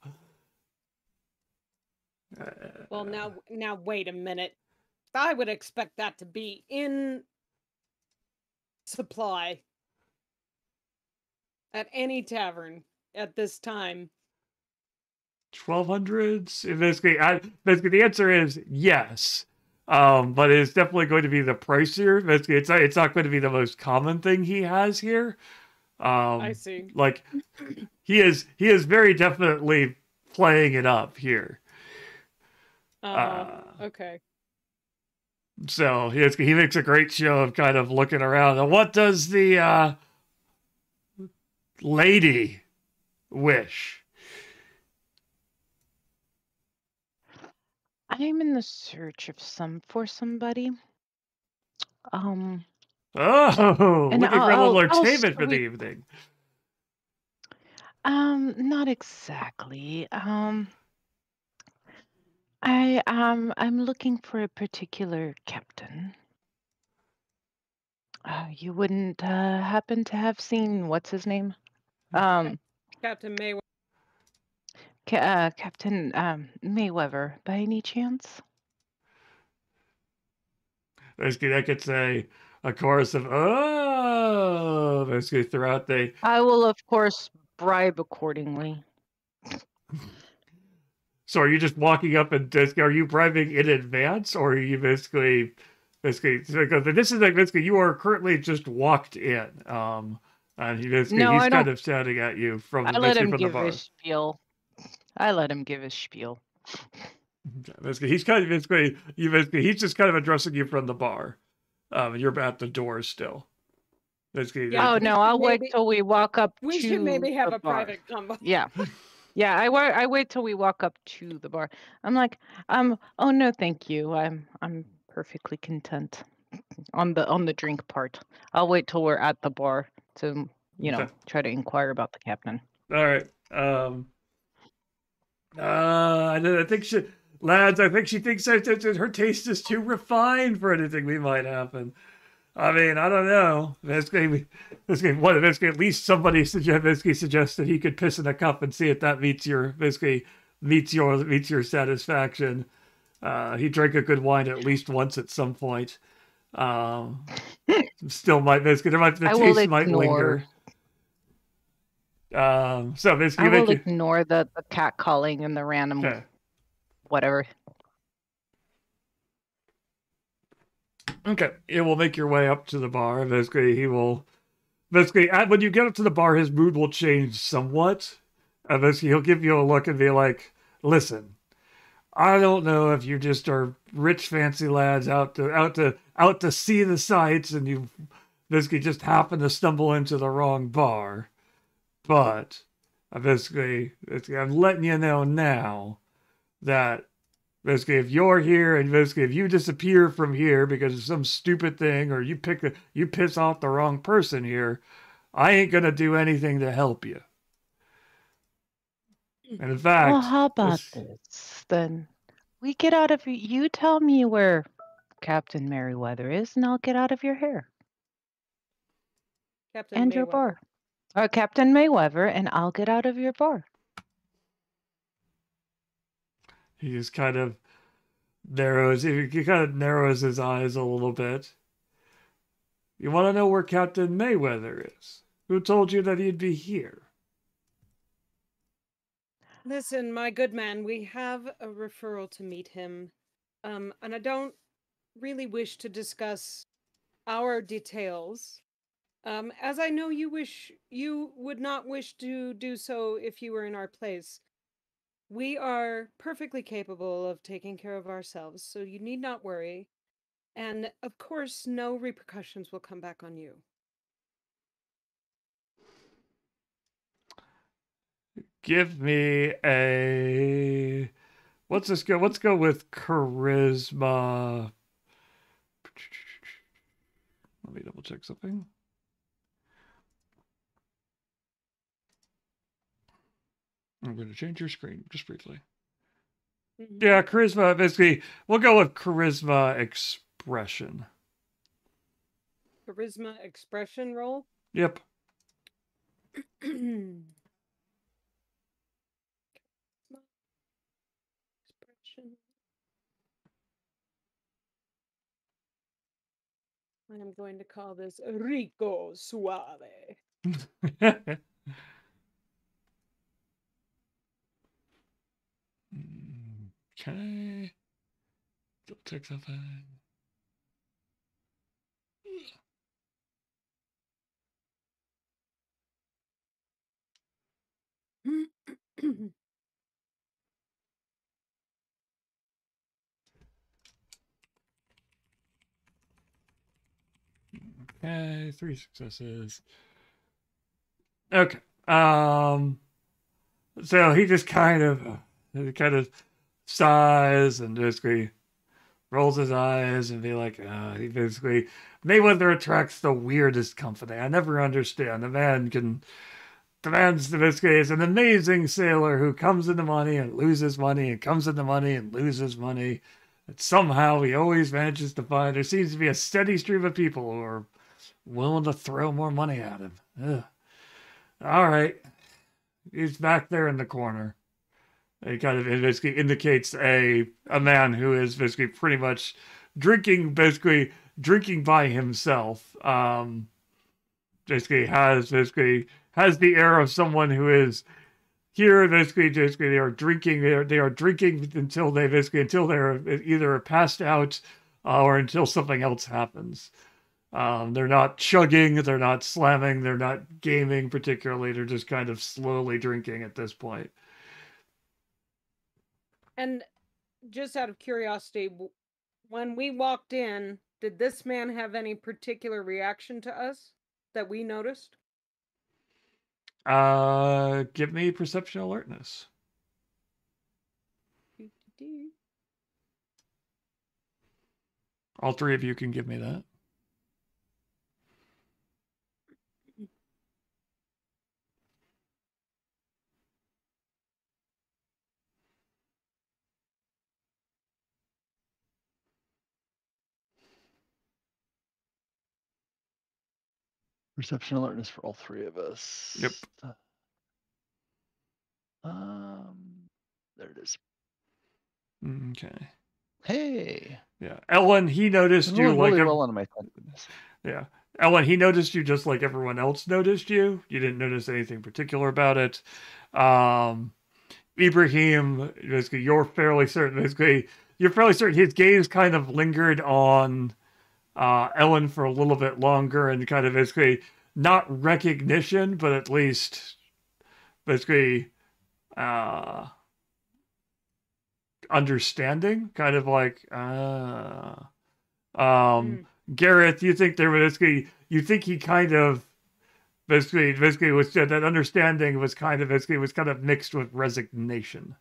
[SPEAKER 1] Uh,
[SPEAKER 2] Well, now, now wait a minute. I would expect that to be in supply at any tavern at this time.
[SPEAKER 1] Twelve hundreds. Basically, I, basically the answer is yes. Um, but it's definitely going to be the pricier. Basically, it's not, it's not going to be the most common thing he has here. Um,
[SPEAKER 2] I see.
[SPEAKER 1] like he is he is very definitely playing it up here.
[SPEAKER 2] Uh,
[SPEAKER 1] uh,
[SPEAKER 2] okay.
[SPEAKER 1] So he he makes a great show of kind of looking around. And what does the uh, lady wish?
[SPEAKER 4] I'm in the search of some for somebody. Um,
[SPEAKER 1] Oh,
[SPEAKER 4] And
[SPEAKER 1] looking for a
[SPEAKER 4] I'll-
[SPEAKER 1] little
[SPEAKER 4] I'll- I'll
[SPEAKER 1] entertainment for the evening.
[SPEAKER 4] um, not exactly. Um, I um, I'm looking for a particular captain. Uh, you wouldn't uh, happen to have seen what's his name? Um,
[SPEAKER 2] Captain Mayweather.
[SPEAKER 4] Ca- uh, Captain um, Mayweather, by any chance?
[SPEAKER 1] Basically, that gets a a chorus of oh, basically throughout the.
[SPEAKER 4] I will, of course, bribe accordingly.
[SPEAKER 1] So, are you just walking up and just, are you bribing in advance, or are you basically, basically, because this is like basically you are currently just walked in, um, and he basically
[SPEAKER 4] No,
[SPEAKER 1] he's kind of shouting at you from
[SPEAKER 4] I let him give
[SPEAKER 1] bar.
[SPEAKER 4] his spiel. I let him give his spiel.
[SPEAKER 1] Basically, he's kind of basically you basically he's just kind of addressing you from the bar, um, you're at the door still. Basically,
[SPEAKER 2] Yeah,
[SPEAKER 4] oh no, I'll wait till we walk up
[SPEAKER 2] We
[SPEAKER 4] to
[SPEAKER 2] should maybe have a
[SPEAKER 4] bar.
[SPEAKER 2] private combo.
[SPEAKER 4] Yeah. Yeah, I wait I wait till we walk up to the bar. I'm like, um, oh no, thank you. I'm I'm perfectly content on the on the drink part. I'll wait till we're at the bar to, you know,
[SPEAKER 1] Okay.
[SPEAKER 4] try to inquire about the captain.
[SPEAKER 1] All right. Um. Uh, I, think she, lads. I think she thinks that, that, that her taste is too refined for anything we might happen. I mean, I don't know. Basically, basically, what? Basically, at least somebody suggest, basically suggested he could piss in a cup and see if that meets your basically meets your meets your satisfaction. Uh, he drank a good wine at least once at some point. Um, still might basically there might the
[SPEAKER 4] I
[SPEAKER 1] taste might linger. Um, so basically,
[SPEAKER 4] I will ignore the, the cat calling and the random
[SPEAKER 1] okay.
[SPEAKER 4] whatever.
[SPEAKER 1] Okay, it will make your way up to the bar. Basically, he will. Basically, when you get up to the bar, his mood will change somewhat. And basically, he'll give you a look and be like, "Listen, I don't know if you just are rich, fancy lads out to out to out to see the sights, and you basically just happen to stumble into the wrong bar, but I basically, basically, I'm letting you know now that Basically, if you're here and basically if you disappear from here because of some stupid thing or you pick a, you piss off the wrong person here, I ain't gonna do anything to help you. And in fact,
[SPEAKER 4] Well, how about
[SPEAKER 1] this-
[SPEAKER 4] this? Then we get out of you tell me where Captain Merriweather is, and I'll get out of your hair
[SPEAKER 2] Captain
[SPEAKER 4] and your bar. Uh, Captain Mayweather, and I'll get out of your bar.
[SPEAKER 1] He just kind of narrows. He kind of narrows his eyes a little bit. You want to know where Captain Mayweather is? Who told you that he'd be here?
[SPEAKER 2] Listen, my good man, we have a referral to meet him. Um, and I don't really wish to discuss our details. Um, as I know you wish you would not wish to do so if you were in our place. We are perfectly capable of taking care of ourselves, so you need not worry. And of course, no repercussions will come back on you.
[SPEAKER 1] Give me a. Let's just go. Let's go with charisma. Let me double check something. I'm going to change your screen just briefly. Mm-hmm. Yeah, charisma. Basically, we'll go with charisma expression.
[SPEAKER 2] Charisma expression roll?
[SPEAKER 1] Yep.
[SPEAKER 2] I am going to call this Rico Suave.
[SPEAKER 1] okay. Double check something. Okay, three successes. Okay. Um. So he just kind of, kind of sighs and basically rolls his eyes and be like, uh, he basically Mayweather attracts the weirdest company. I never understand. The man can, the man's basically is an amazing sailor who comes into money and loses money and comes into money and loses money. And somehow he always manages to find. There seems to be a steady stream of people who are willing to throw more money at him. Ugh. All right. He's back there in the corner. It kind of basically indicates a a man who is basically pretty much drinking basically drinking by himself. Um basically has basically has the air of someone who is here basically basically they are drinking they are, they are drinking until they basically until they're either passed out uh, or until something else happens. Um, they're not chugging, they're not slamming, they're not gaming particularly. They're just kind of slowly drinking at this point.
[SPEAKER 2] And just out of curiosity, when we walked in, did this man have any particular reaction to us that we noticed?
[SPEAKER 1] Uh, give me perception alertness. All three of you can give me that.
[SPEAKER 3] Perception alertness for all three of us.
[SPEAKER 1] Yep.
[SPEAKER 3] Um, there it is.
[SPEAKER 1] Okay.
[SPEAKER 3] Hey.
[SPEAKER 1] Yeah, Ellen. He noticed you like
[SPEAKER 3] really well on my
[SPEAKER 1] Yeah, Ellen. He noticed you just like everyone else noticed you. You didn't notice anything particular about it. Um, Ibrahim, basically, you're fairly certain. Basically, you're fairly certain his gaze kind of lingered on uh, Ellen for a little bit longer and kind of basically not recognition, but at least basically uh, understanding, kind of like uh, um, mm. Gareth. You think there basically you think he kind of basically basically was that understanding was kind of basically was kind of mixed with resignation.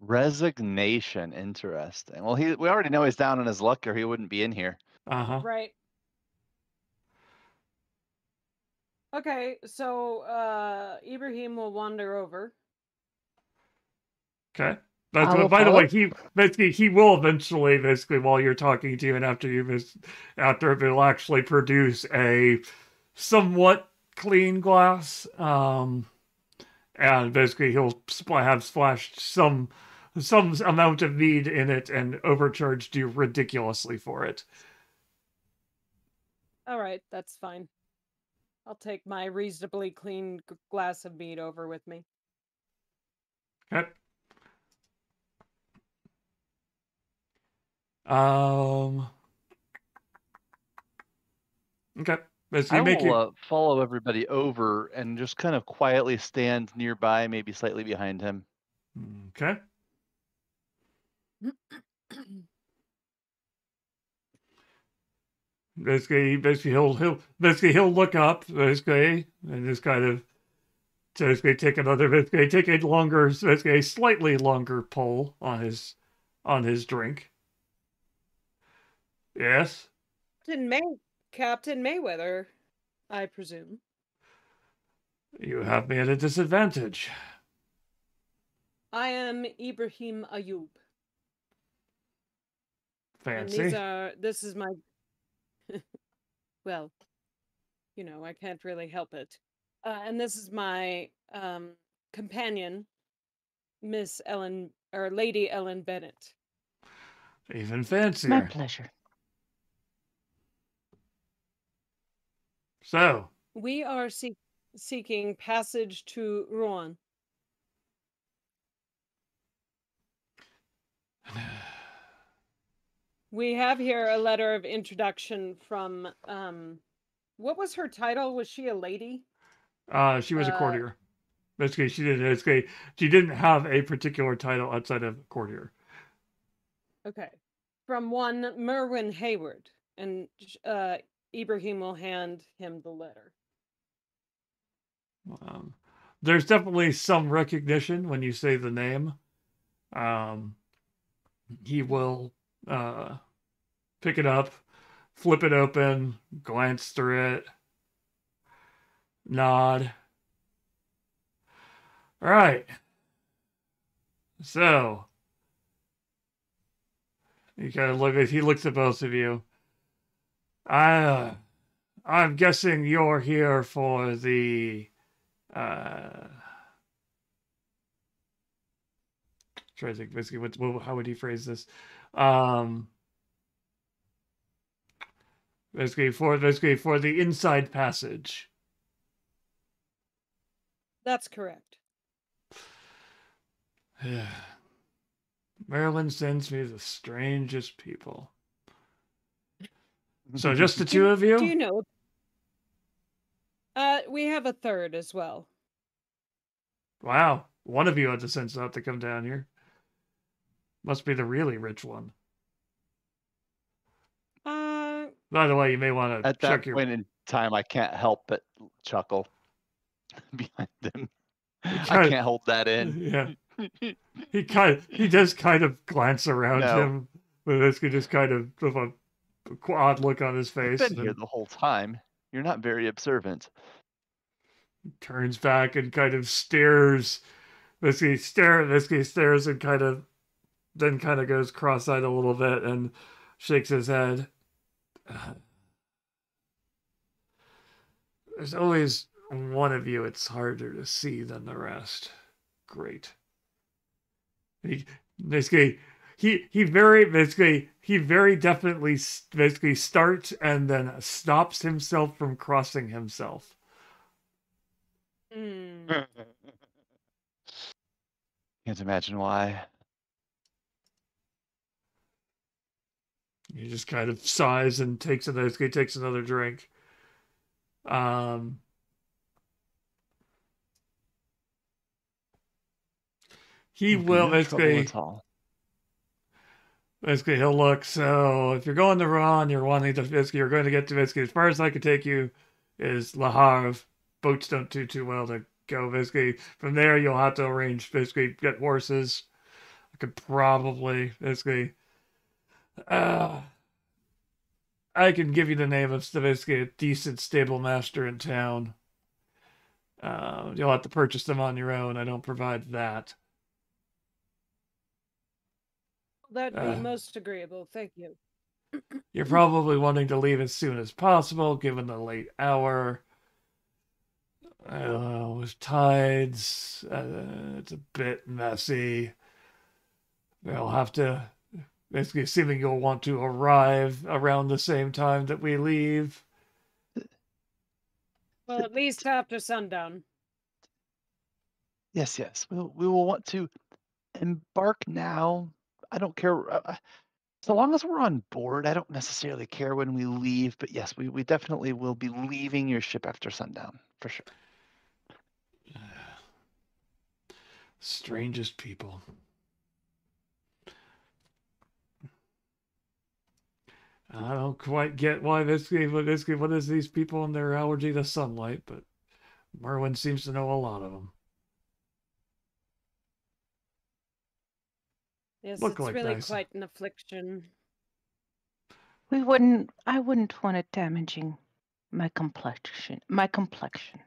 [SPEAKER 3] Resignation. Interesting. Well, he we already know he's down on his luck, or he wouldn't be in here.
[SPEAKER 1] Uh huh.
[SPEAKER 2] Right. Okay, so uh Ibrahim will wander over.
[SPEAKER 1] Okay. That's
[SPEAKER 4] I will
[SPEAKER 1] by the way, he basically he will eventually basically while you're talking to you and after you mis- after it will actually produce a somewhat clean glass. Um and basically he'll spl- have splashed some some amount of mead in it and overcharged you ridiculously for it.
[SPEAKER 2] All right, that's fine. I'll take my reasonably clean g- glass of mead over with me.
[SPEAKER 1] Okay. Um. Okay. Basically,
[SPEAKER 3] I
[SPEAKER 1] make
[SPEAKER 3] will
[SPEAKER 1] you.
[SPEAKER 3] uh, follow everybody over and just kind of quietly stand nearby, maybe slightly behind him.
[SPEAKER 1] Okay. Basically, basically he'll he'll basically he'll look up basically and just kind of basically take another basically take a longer basically a slightly longer pull on his on his drink. Yes.
[SPEAKER 2] Didn't May, Captain Mayweather, I presume.
[SPEAKER 1] You have me at a disadvantage.
[SPEAKER 2] I am Ibrahim Ayub. Fancy. And
[SPEAKER 1] Fancy.
[SPEAKER 2] these are this is my well, you know, I can't really help it. Uh, and this is my um companion, Miss Ellen or Lady Ellen Bennett.
[SPEAKER 1] Even fancier.
[SPEAKER 4] My pleasure.
[SPEAKER 1] So,
[SPEAKER 2] We are seek- seeking passage to Rouen. We have here a letter of introduction from um what was her title? Was she a lady?
[SPEAKER 1] uh, she was a
[SPEAKER 2] Uh,
[SPEAKER 1] courtier. Basically, she didn't. Basically, she didn't have a particular title outside of courtier.
[SPEAKER 2] Okay. From one Merwin Hayward. And uh Ibrahim will hand him the letter.
[SPEAKER 1] Um, there's definitely some recognition when you say the name. Um, he will uh, pick it up, flip it open, glance through it, nod. All right. So he kind of look at he looks at both of you. I uh, I'm guessing you're here for the uh try to think basically what, what how would he phrase this? Um basically for basically for the inside passage.
[SPEAKER 2] That's correct.
[SPEAKER 1] Yeah maryland sends me the strangest people so just the two of you
[SPEAKER 2] Do you know? Uh we have a third as well.
[SPEAKER 1] wow one of you had the sense not to come down here must be the really rich one
[SPEAKER 2] Uh
[SPEAKER 1] by the way you may want to
[SPEAKER 3] At that
[SPEAKER 1] your
[SPEAKER 3] point in time, I can't help but chuckle behind him. I can't hold that in.
[SPEAKER 1] yeah he kind of, he does kind of glance around
[SPEAKER 3] No.
[SPEAKER 1] him with this He just kind of with a odd look on his
[SPEAKER 3] You've
[SPEAKER 1] face
[SPEAKER 3] been
[SPEAKER 1] and
[SPEAKER 3] here the whole time. You're not very observant.
[SPEAKER 1] turns back and kind of stares basically stare basically stares and kind of then kind of goes cross-eyed a little bit and shakes his head there's always one of you it's harder to see than the rest great he basically he he very basically he very definitely basically starts and then stops himself from crossing himself
[SPEAKER 2] mm,
[SPEAKER 3] Can't imagine why.
[SPEAKER 1] He just kind of sighs and takes another he takes another drink. Um he
[SPEAKER 3] Won't be
[SPEAKER 1] will
[SPEAKER 3] no trouble
[SPEAKER 1] basically
[SPEAKER 3] all.
[SPEAKER 1] Basically he'll look so if you're going to Rouen, you're wanting to you're going to get to as far as I can take you is La Havre. Boats don't do too well to go basically from there you'll have to arrange basically get horses. I could probably basically uh I can give you the name of basically a decent stable master in town. Uh, you'll have to purchase them on your own. I don't provide that.
[SPEAKER 2] That'd be
[SPEAKER 1] Uh.
[SPEAKER 2] most agreeable. Thank you.
[SPEAKER 1] You're probably wanting to leave as soon as possible, given the late hour. Uh, with tides, uh, it's a bit messy. They'll have to, basically, assuming you'll want to arrive around the same time that we leave.
[SPEAKER 2] Well, at least after sundown.
[SPEAKER 3] Yes, yes. We'll, we will want to embark now. I don't care. Uh, uh, so long as we're on board, I don't necessarily care when we leave. But yes, we, we definitely will be leaving your ship after sundown for sure.
[SPEAKER 1] Strangest people. I don't quite get why this game, what this game, what is these people and their allergy to sunlight, but Merwin seems to know a lot of them.
[SPEAKER 2] Yes,
[SPEAKER 1] Look
[SPEAKER 2] it's
[SPEAKER 1] like
[SPEAKER 2] really
[SPEAKER 1] nice.
[SPEAKER 2] quite an affliction.
[SPEAKER 4] We wouldn't. I wouldn't want it damaging my complexion. My complexion.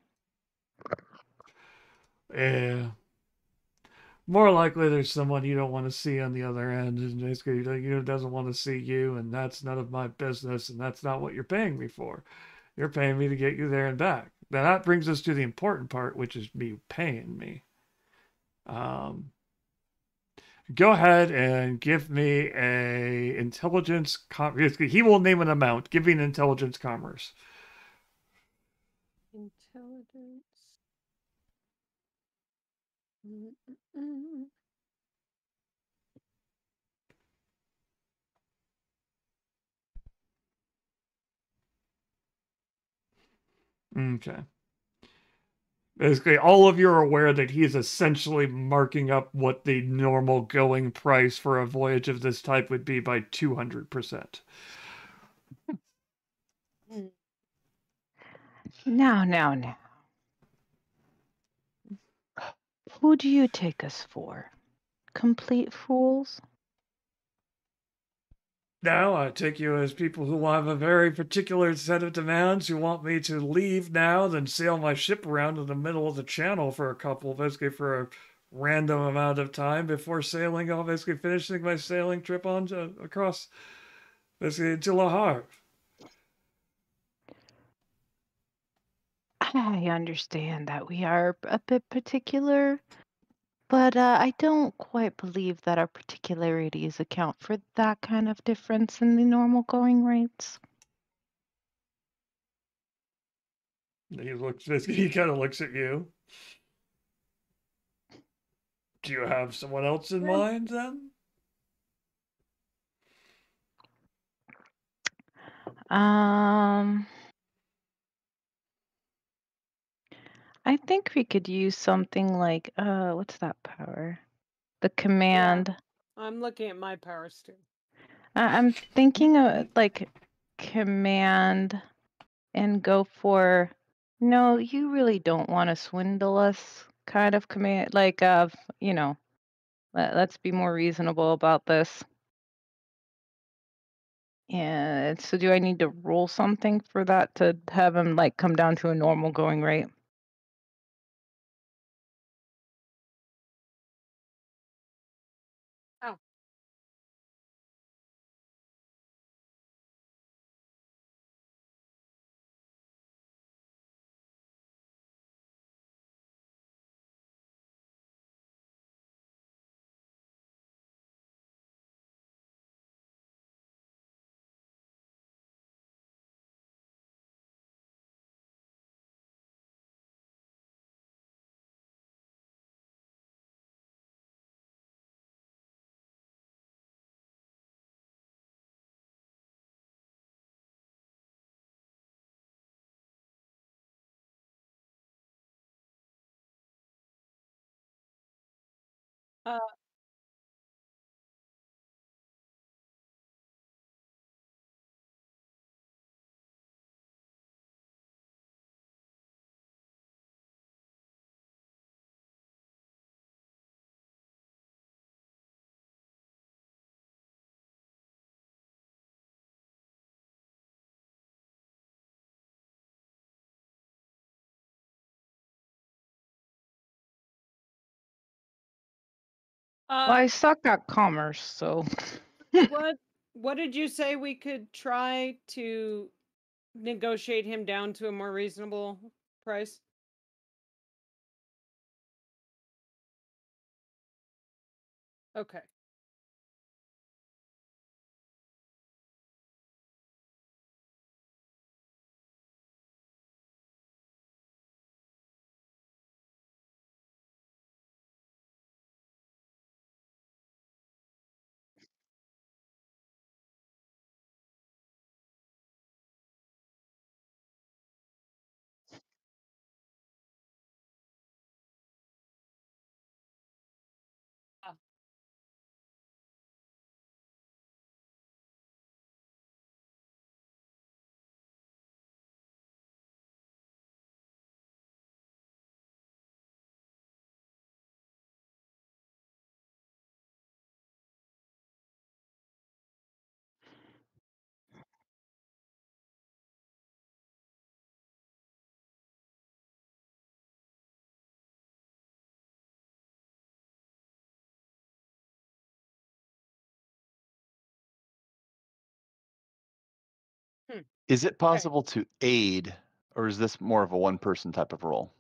[SPEAKER 1] Yeah. More likely, there's someone you don't want to see on the other end, and basically, you know, doesn't want to see you, and that's none of my business, and that's not what you're paying me for. You're paying me to get you there and back. Now that brings us to the important part, which is me paying me. Um, go ahead and give me a intelligence. Com- he will name an amount. Give me an intelligence commerce.
[SPEAKER 2] Intelligence. Mm-mm-mm.
[SPEAKER 1] Okay. Basically, all of you are aware that he's essentially marking up what the normal going price for a voyage of this type would be by 200%.
[SPEAKER 4] Now, now, now. Who do you take us for? Complete fools?
[SPEAKER 1] Now, I take you as people who have a very particular set of demands who want me to leave now, then sail my ship around in the middle of the channel for a couple, basically for a random amount of time before sailing off, basically finishing my sailing trip on to, across, basically to La Havre.
[SPEAKER 4] I understand that we are a bit particular, but uh, I don't quite believe that our particularities account for that kind of difference in the normal going rates.
[SPEAKER 1] He looks. He kind of looks at you. Do you have someone else in mind then?
[SPEAKER 4] Um, I think we could use something like uh, what's that power? The command.
[SPEAKER 2] I'm looking at my powers too.
[SPEAKER 4] I- I'm thinking of like command and go for no, you really don't want to swindle us kind of command like of, you know, let, let's be more reasonable about this. And so do I need to roll something for that to have him like come down to a normal going rate?
[SPEAKER 2] Uh, Uh,
[SPEAKER 4] Well, I suck at commerce, so
[SPEAKER 2] what what did you say we could try to negotiate him down to a more reasonable price? Okay.
[SPEAKER 3] Is it possible to aid, or is this more of a one person type of role?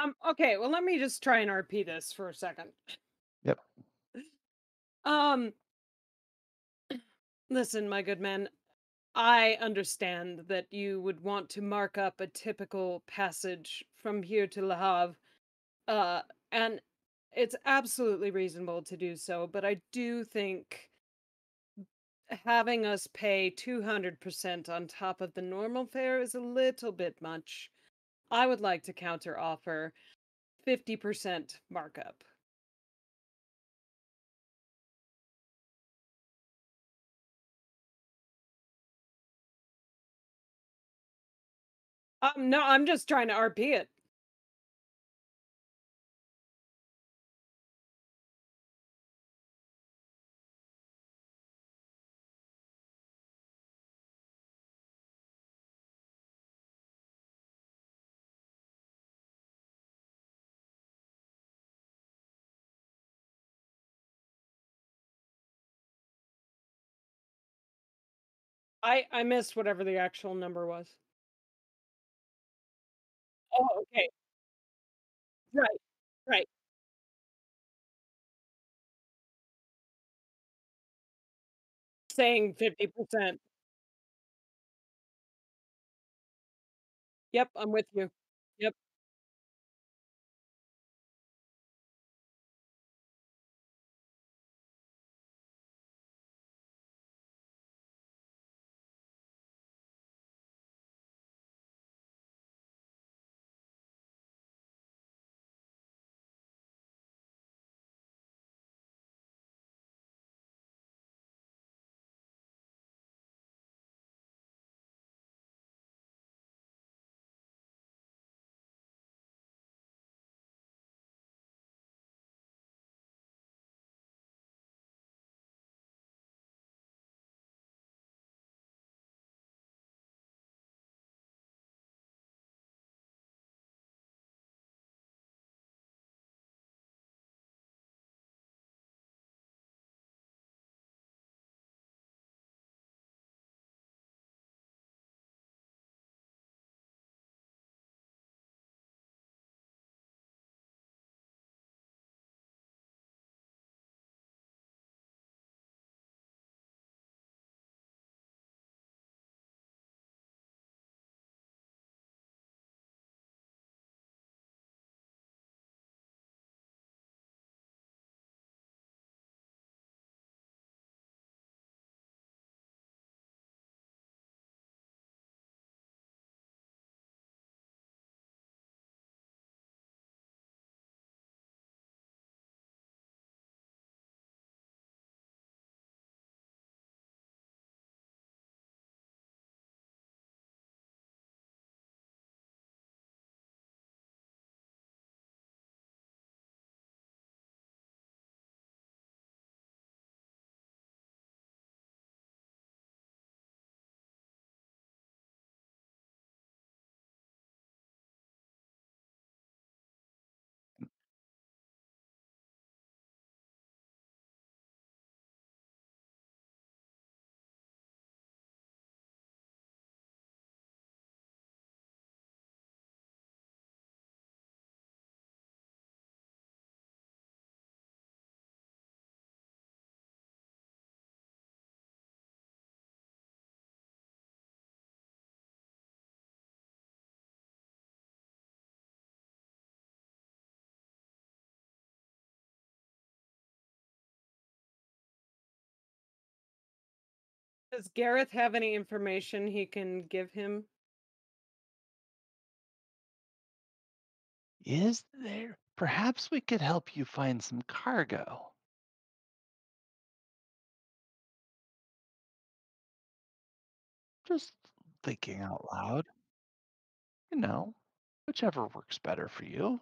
[SPEAKER 2] Um okay, well let me just try and RP this for a second.
[SPEAKER 3] Yep.
[SPEAKER 2] Um listen, my good man, I understand that you would want to mark up a typical passage from here to Le Havre. Uh and it's absolutely reasonable to do so, but I do think having us pay 200% on top of the normal fare is a little bit much. I would like to counter offer 50% markup. Um, no, I'm just trying to RP it. I I missed whatever the actual number was. Oh, okay. Right. Right. Saying 50%. Yep, I'm with you. Does Gareth have any information he can give him?
[SPEAKER 3] Is there? Perhaps we could help you find some cargo. Just thinking out loud. You know, whichever works better for you.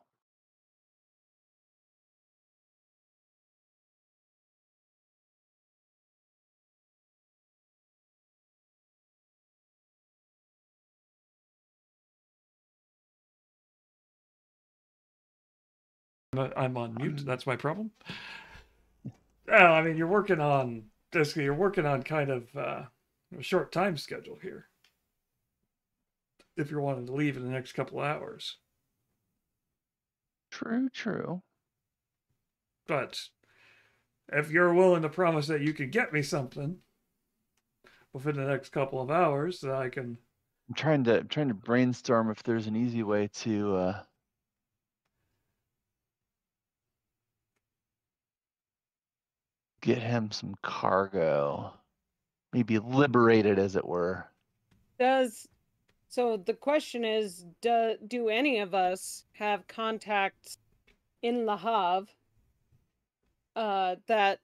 [SPEAKER 1] I'm on mute. That's my problem. Well, I mean, you're working on basically you're working on kind of uh, a short time schedule here. If you're wanting to leave in the next couple hours,
[SPEAKER 3] True, true.
[SPEAKER 1] but if you're willing to promise that you can get me something within the next couple of hours, that I can.
[SPEAKER 3] I'm trying to I'm trying to brainstorm if there's an easy way to uh get him some cargo. Maybe liberated, as it were.
[SPEAKER 2] Does so the question is do, do any of us have contacts in Le Havre uh, that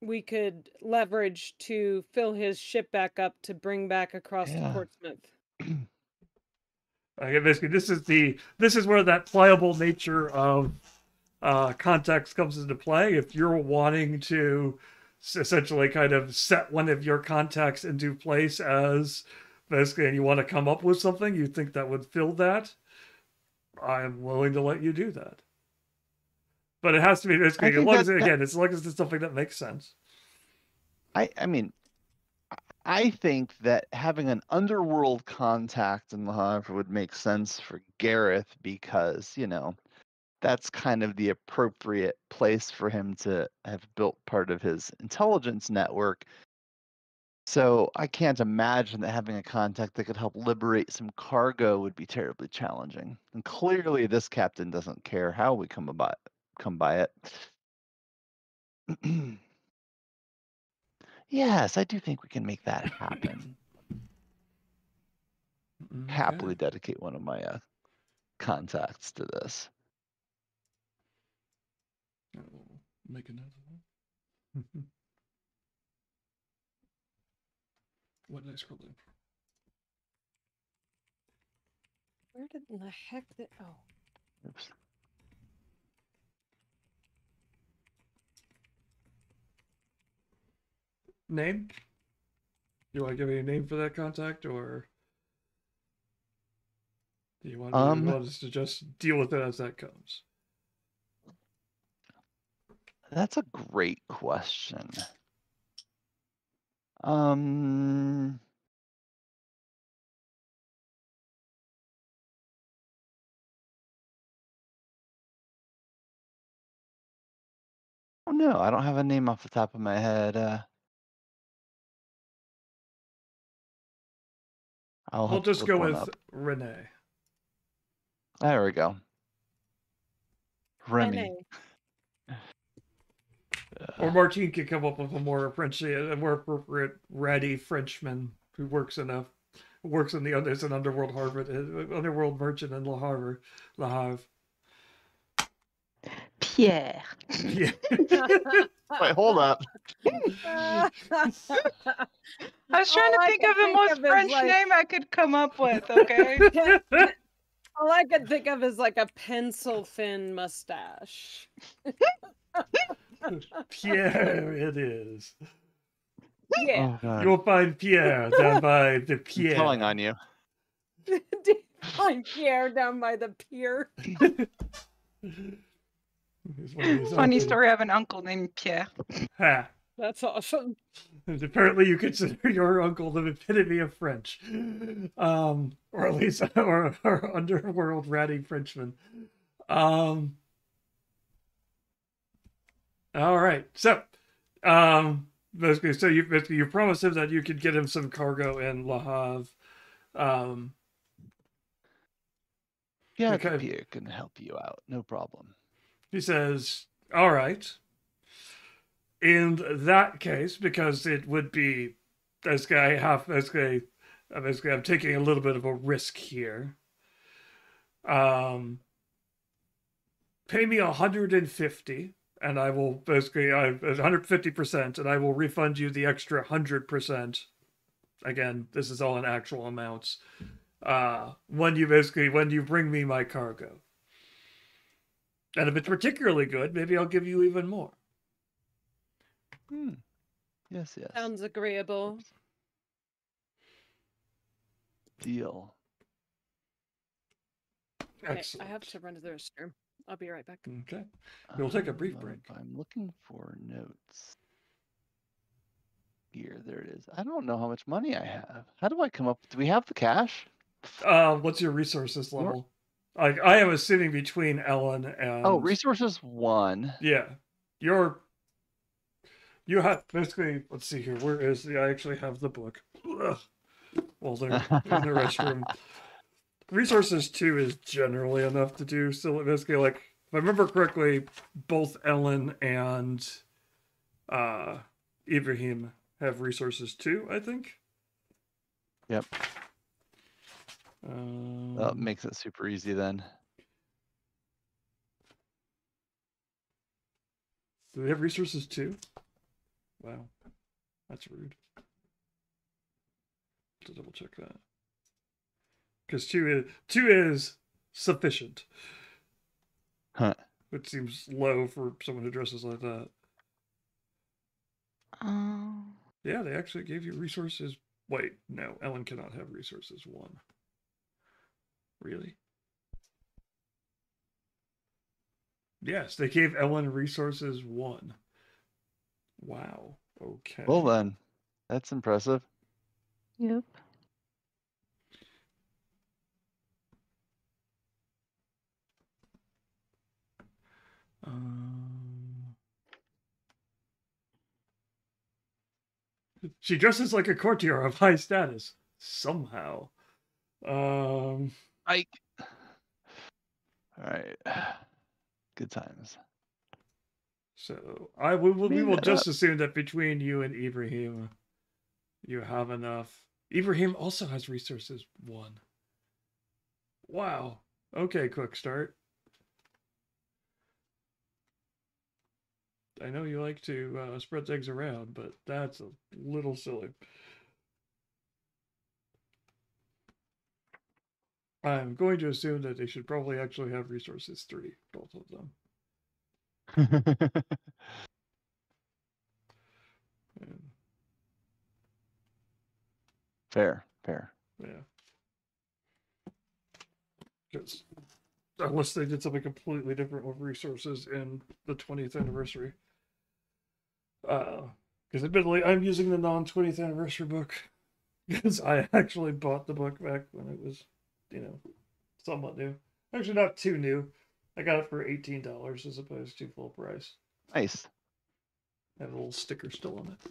[SPEAKER 2] we could leverage to fill his ship back up to bring back across to
[SPEAKER 3] Yeah.
[SPEAKER 2] Portsmouth?
[SPEAKER 1] Okay, basically, this is the this is where that pliable nature of uh, context comes into play. If you're wanting to essentially kind of set one of your contacts into place as basically, and you want to come up with something you think that would fill that, I'm willing to let you do that. But it has to be basically, as long as,
[SPEAKER 3] that- that-
[SPEAKER 1] again, as long as it's something that makes sense.
[SPEAKER 3] I I mean I- think that having an underworld contact in the would make sense for Gareth because, you know, that's kind of the appropriate place for him to have built part of his intelligence network. So I can't imagine that having a contact that could help liberate some cargo would be terribly challenging. And clearly this captain doesn't care how we come about come by it. yes, I do think we can make that happen.
[SPEAKER 1] Okay.
[SPEAKER 3] Happily dedicate one of my uh, contacts to this.
[SPEAKER 1] I will Make a note of that. what did I scroll down?
[SPEAKER 2] Where did the heck did oh
[SPEAKER 3] Oops.
[SPEAKER 1] Name? Do you want to give me a name for that contact, or do you want,
[SPEAKER 3] Um,
[SPEAKER 1] you want us to just deal with it as that comes?
[SPEAKER 3] That's a great question. Um, oh no, I don't have a name off the top of my head. Uh, I'll
[SPEAKER 1] We'll just go with
[SPEAKER 3] up.
[SPEAKER 1] Renee.
[SPEAKER 3] There we go. Remy.
[SPEAKER 2] NA.
[SPEAKER 1] Or
[SPEAKER 3] Uh,
[SPEAKER 1] Martine could come up with a more French, a more appropriate, ratty Frenchman who works in a works in the under as an underworld Harvard uh, underworld merchant in Le Havre. Le Havre.
[SPEAKER 4] Pierre.
[SPEAKER 1] Yeah.
[SPEAKER 3] Wait, hold up.
[SPEAKER 4] I was
[SPEAKER 2] All
[SPEAKER 4] trying to think
[SPEAKER 2] could
[SPEAKER 4] of the
[SPEAKER 2] think
[SPEAKER 4] most
[SPEAKER 2] of
[SPEAKER 4] French
[SPEAKER 2] like-
[SPEAKER 4] name I could come up with, okay?
[SPEAKER 2] All I could think of is like a pencil thin mustache.
[SPEAKER 1] Pierre, it is.
[SPEAKER 2] Yeah.
[SPEAKER 3] Oh,
[SPEAKER 1] You'll find Pierre down by the
[SPEAKER 3] I'm
[SPEAKER 1] Pierre.
[SPEAKER 3] telling on you.
[SPEAKER 2] Find Pierre down by the pier.
[SPEAKER 1] He's one of these
[SPEAKER 4] Funny
[SPEAKER 1] uncle-
[SPEAKER 4] story. I have an uncle named Pierre.
[SPEAKER 1] Ha.
[SPEAKER 2] That's awesome.
[SPEAKER 1] And apparently, you consider your uncle the epitome of French, um, or at least or, or underworld ratty Frenchman. Um, all right, so um, basically, so you basically you promised him that you could get him some cargo in La Havre. Um,
[SPEAKER 3] Yeah,
[SPEAKER 1] Okay.
[SPEAKER 3] Pierre can help you out. No problem.
[SPEAKER 1] He says, All right. In that case, because it would be basically I have basically basically I'm taking a little bit of a risk here. Um, pay me 150 and I will basically I 150% and I will refund you the extra 100%. Again, this is all in actual amounts. Uh, when you basically when you bring me my cargo. And if it's particularly good, maybe I'll give you even more.
[SPEAKER 3] Hmm. Yes, yes.
[SPEAKER 2] Sounds agreeable.
[SPEAKER 3] Deal.
[SPEAKER 2] Okay, I have to run to the restroom. I'll be right back.
[SPEAKER 1] Okay. We'll take a brief
[SPEAKER 3] Um,
[SPEAKER 1] break.
[SPEAKER 3] I'm looking for notes. Here, there it is. I don't know how much money I have. How do I come up? Do we have the cash?
[SPEAKER 1] Uh, what's your resources level? Like I am sitting between Ellen and
[SPEAKER 3] Oh, resources one.
[SPEAKER 1] Yeah, you're. You have basically. Let's see here. Where is the? I actually have the book. Ugh. Well, they're in the restroom. Resources two is generally enough to do. So basically, like if I remember correctly, both Ellen and uh Ibrahim have resources too. I think.
[SPEAKER 3] Yep.
[SPEAKER 1] Um,
[SPEAKER 3] That makes it super easy then.
[SPEAKER 1] Do they have resources too? Wow, that's rude. To double check that, because two is two is sufficient,
[SPEAKER 3] Huh.
[SPEAKER 1] which seems low for someone who dresses like that.
[SPEAKER 4] Oh.
[SPEAKER 1] Yeah, they actually gave you resources. Wait, no, Ellen cannot have resources one. Really? Yes, they gave Ellen resources one. Wow. Okay.
[SPEAKER 3] Well then, that's impressive.
[SPEAKER 4] Yep.
[SPEAKER 1] Um, she dresses like a courtier of high status somehow. Um,
[SPEAKER 3] Ike. All right. Good times.
[SPEAKER 1] so I we will we will
[SPEAKER 3] that
[SPEAKER 1] just assume that between you and Ibrahim, you have enough. Ibrahim also has resources one. Wow. Okay, quick start. I know you like to uh, spread things around, but that's a little silly. I'm going to assume that they should probably actually have resources three, both of them.
[SPEAKER 3] Fair, fair.
[SPEAKER 1] yeah. Because unless they did something completely different with resources in the 20th anniversary. Uh, because admittedly, I'm using the non 20th anniversary book because I actually bought the book back when it was, you know, somewhat new. Actually, not too new. I got it for eighteen dollars as opposed to full price.
[SPEAKER 3] Nice.
[SPEAKER 1] I have a little sticker still on it.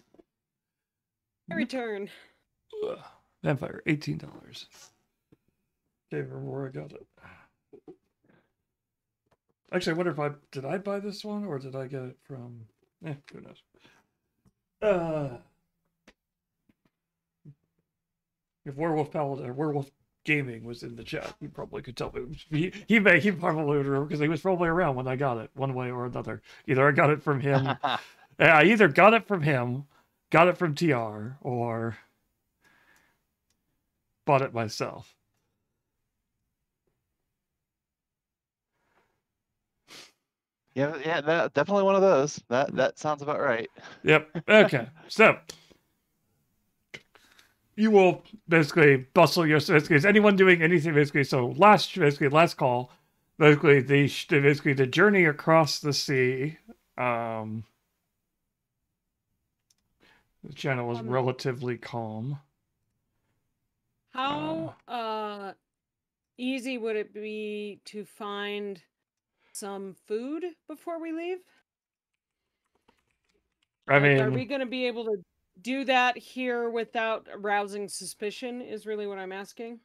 [SPEAKER 2] I return.
[SPEAKER 1] Ugh. Vampire, eighteen dollars. Can't remember where I got it. Actually, I wonder if I did I buy this one or did I get it from? Eh, who knows. Uh, if Werewolf Paladin or Werewolf Gaming was in the chat, he probably could tell me. He he may he probably would remember because he was probably around when I got it, one way or another. Either I got it from him I either got it from him, got it from TR, or bought it myself.
[SPEAKER 3] Yeah, yeah, that, definitely one of those. That that sounds about right.
[SPEAKER 1] Yep. Okay. so you will basically bustle your basically is anyone doing anything basically so last basically last call basically the basically the journey across the sea um the channel was
[SPEAKER 2] Um,
[SPEAKER 1] relatively calm
[SPEAKER 2] How uh easy would it be to find some food before we leave?
[SPEAKER 1] i
[SPEAKER 2] Like,
[SPEAKER 1] mean
[SPEAKER 2] are we going to be able to do that here without arousing suspicion? Is really what I'm asking.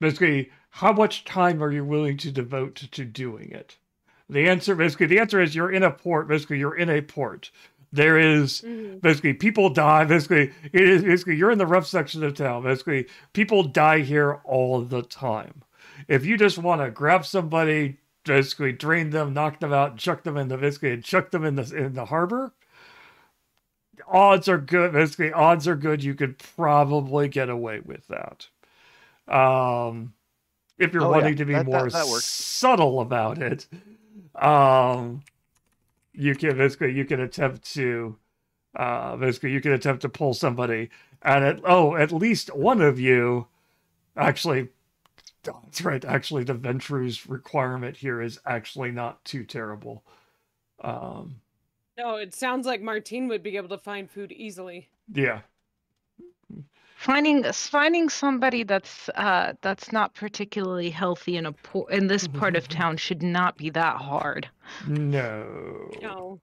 [SPEAKER 1] basically how much time are you willing to devote to doing it The answer basically the answer is you're in a port. Basically, you're in a port. There is,
[SPEAKER 2] Mhm.
[SPEAKER 1] basically people die. Basically, it is basically you're in the rough section of town. Basically, people die here all the time. If you just want to grab somebody, basically drain them, knock them out, chuck them in the basically and chuck them in the in the harbor, odds are good. Basically, odds are good. You could probably get away with that. Um, if you're
[SPEAKER 3] Oh, yeah.
[SPEAKER 1] wanting to be
[SPEAKER 3] That- that-
[SPEAKER 1] more
[SPEAKER 3] that works.
[SPEAKER 1] subtle about it, um, you can basically you can attempt to, uh, basically you can attempt to pull somebody, and at, oh, at least one of you, actually, that's right. Actually, the Ventrue's requirement here is actually not too terrible. Um,
[SPEAKER 2] No, it sounds like Martine would be able to find food easily.
[SPEAKER 1] yeah,
[SPEAKER 4] Finding finding somebody that's uh that's not particularly healthy in a po- in this part of town should not be that hard.
[SPEAKER 1] no,
[SPEAKER 2] No.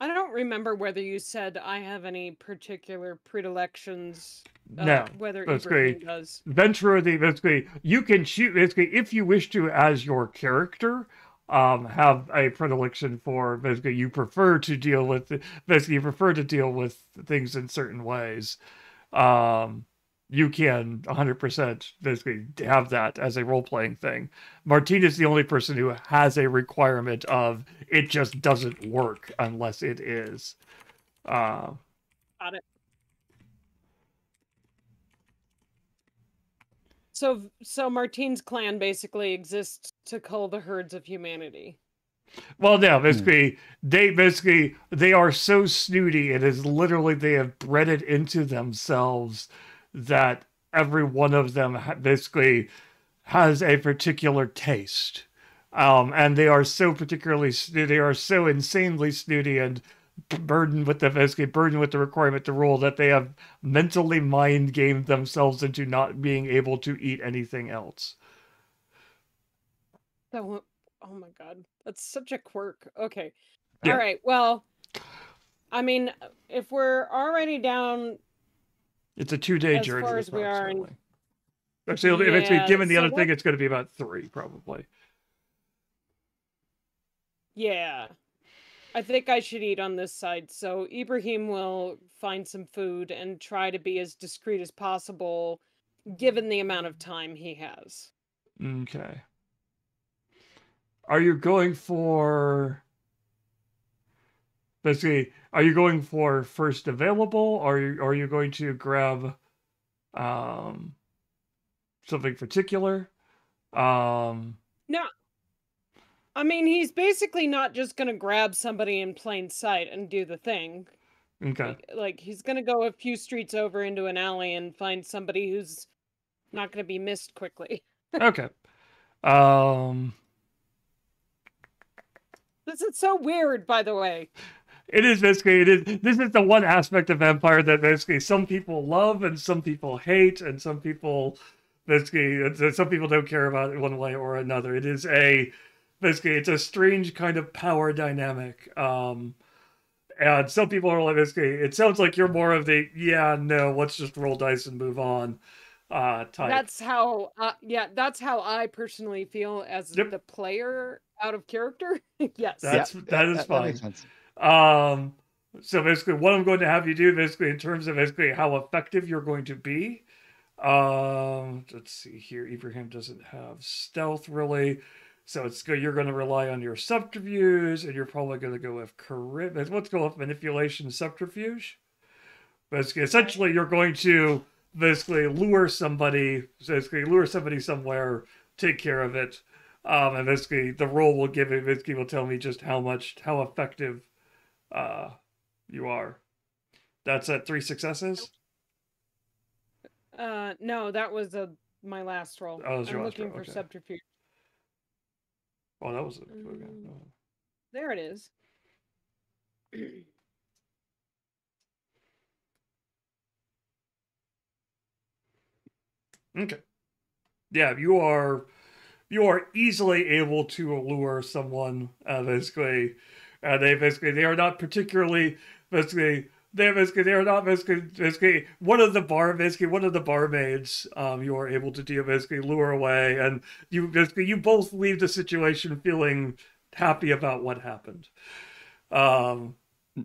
[SPEAKER 2] I don't remember whether you said I have any particular predilections. Uh,
[SPEAKER 1] no.
[SPEAKER 2] Whether
[SPEAKER 1] that's
[SPEAKER 2] Ibrahim
[SPEAKER 1] great.
[SPEAKER 2] does.
[SPEAKER 1] Ventura, the basically you can shoot basically if you wish to as your character um have a predilection for basically you prefer to deal with basically you prefer to deal with things in certain ways. Um you can 100% basically have that as a role-playing thing. Martine is the only person who has a requirement of it just doesn't work unless it is. Uh
[SPEAKER 2] Got it. So, so Martine's clan basically exists to cull the herds of humanity.
[SPEAKER 1] Well, no, basically, they basically they are so snooty. It is literally they have bred it into themselves that every one of them basically has a particular taste, um, and they are so particularly sno- they are so insanely snooty and burdened with the basically burdened with the requirement to rule that they have mentally mind gamed themselves into not being able to eat anything else.
[SPEAKER 2] So, oh my god, that's such a quirk. Okay,
[SPEAKER 1] Yeah.
[SPEAKER 2] all right. Well, I mean, if we're already down,
[SPEAKER 1] It's a two day
[SPEAKER 2] As
[SPEAKER 1] journey.
[SPEAKER 2] far as we are in-.
[SPEAKER 1] Actually, if it's given the
[SPEAKER 2] so
[SPEAKER 1] other
[SPEAKER 2] what-
[SPEAKER 1] thing, it's going to be about three, probably.
[SPEAKER 2] yeah, I think I should eat on this side. So Ibrahim will find some food and try to be as discreet as possible, given the amount of time he has.
[SPEAKER 1] Okay. Are you going for basically? Are you going for first available, or are you, are you going to grab um something particular? Um. No.
[SPEAKER 2] I mean, he's basically not just gonna grab somebody in plain sight and do the thing.
[SPEAKER 1] Okay.
[SPEAKER 2] Like, like he's gonna go a few streets over into an alley and find somebody who's not gonna be missed quickly.
[SPEAKER 1] Okay. Um.
[SPEAKER 2] This is so weird, by the way.
[SPEAKER 1] It is basically it is this is the one aspect of vampire that basically some people love and some people hate and some people basically some people don't care about it one way or another. It is a basically it's a strange kind of power dynamic. Um and some people are like basically it sounds like you're more of the yeah, no, let's just roll dice and move on uh type.
[SPEAKER 2] That's how, uh, yeah, that's how I personally feel as
[SPEAKER 1] Yep.
[SPEAKER 2] the player out of character. yes.
[SPEAKER 1] That's that is
[SPEAKER 3] that,
[SPEAKER 1] fine.
[SPEAKER 3] That.
[SPEAKER 1] Um, so basically, what I'm going to have you do, basically, in terms of basically how effective you're going to be. Um, let's see here. Ibrahim doesn't have stealth really, so it's go. You're going to rely on your subterfuge, and you're probably going to go with charisma. Let's go with manipulation subterfuge. Basically, essentially, you're going to basically lure somebody, basically lure somebody somewhere, take care of it. Um, and basically, the roll will give it. Basically, will tell me just how much, how effective, uh, you are. That's at three successes.
[SPEAKER 2] Uh, no, that was a my last roll.
[SPEAKER 1] Oh, that was your
[SPEAKER 2] I'm
[SPEAKER 1] last
[SPEAKER 2] looking
[SPEAKER 1] roll,
[SPEAKER 2] for
[SPEAKER 1] okay.
[SPEAKER 2] subterfuge.
[SPEAKER 1] Oh, that was it. Okay.
[SPEAKER 2] Mm. There it is.
[SPEAKER 1] Okay. Yeah, you are you are easily able to allure someone uh, basically. Uh, they basically they are not particularly basically they're basically they're not basically basically one of the bar basically one of the barmaids um you are able to do basically lure away and you basically you both leave the situation feeling happy about what happened. Um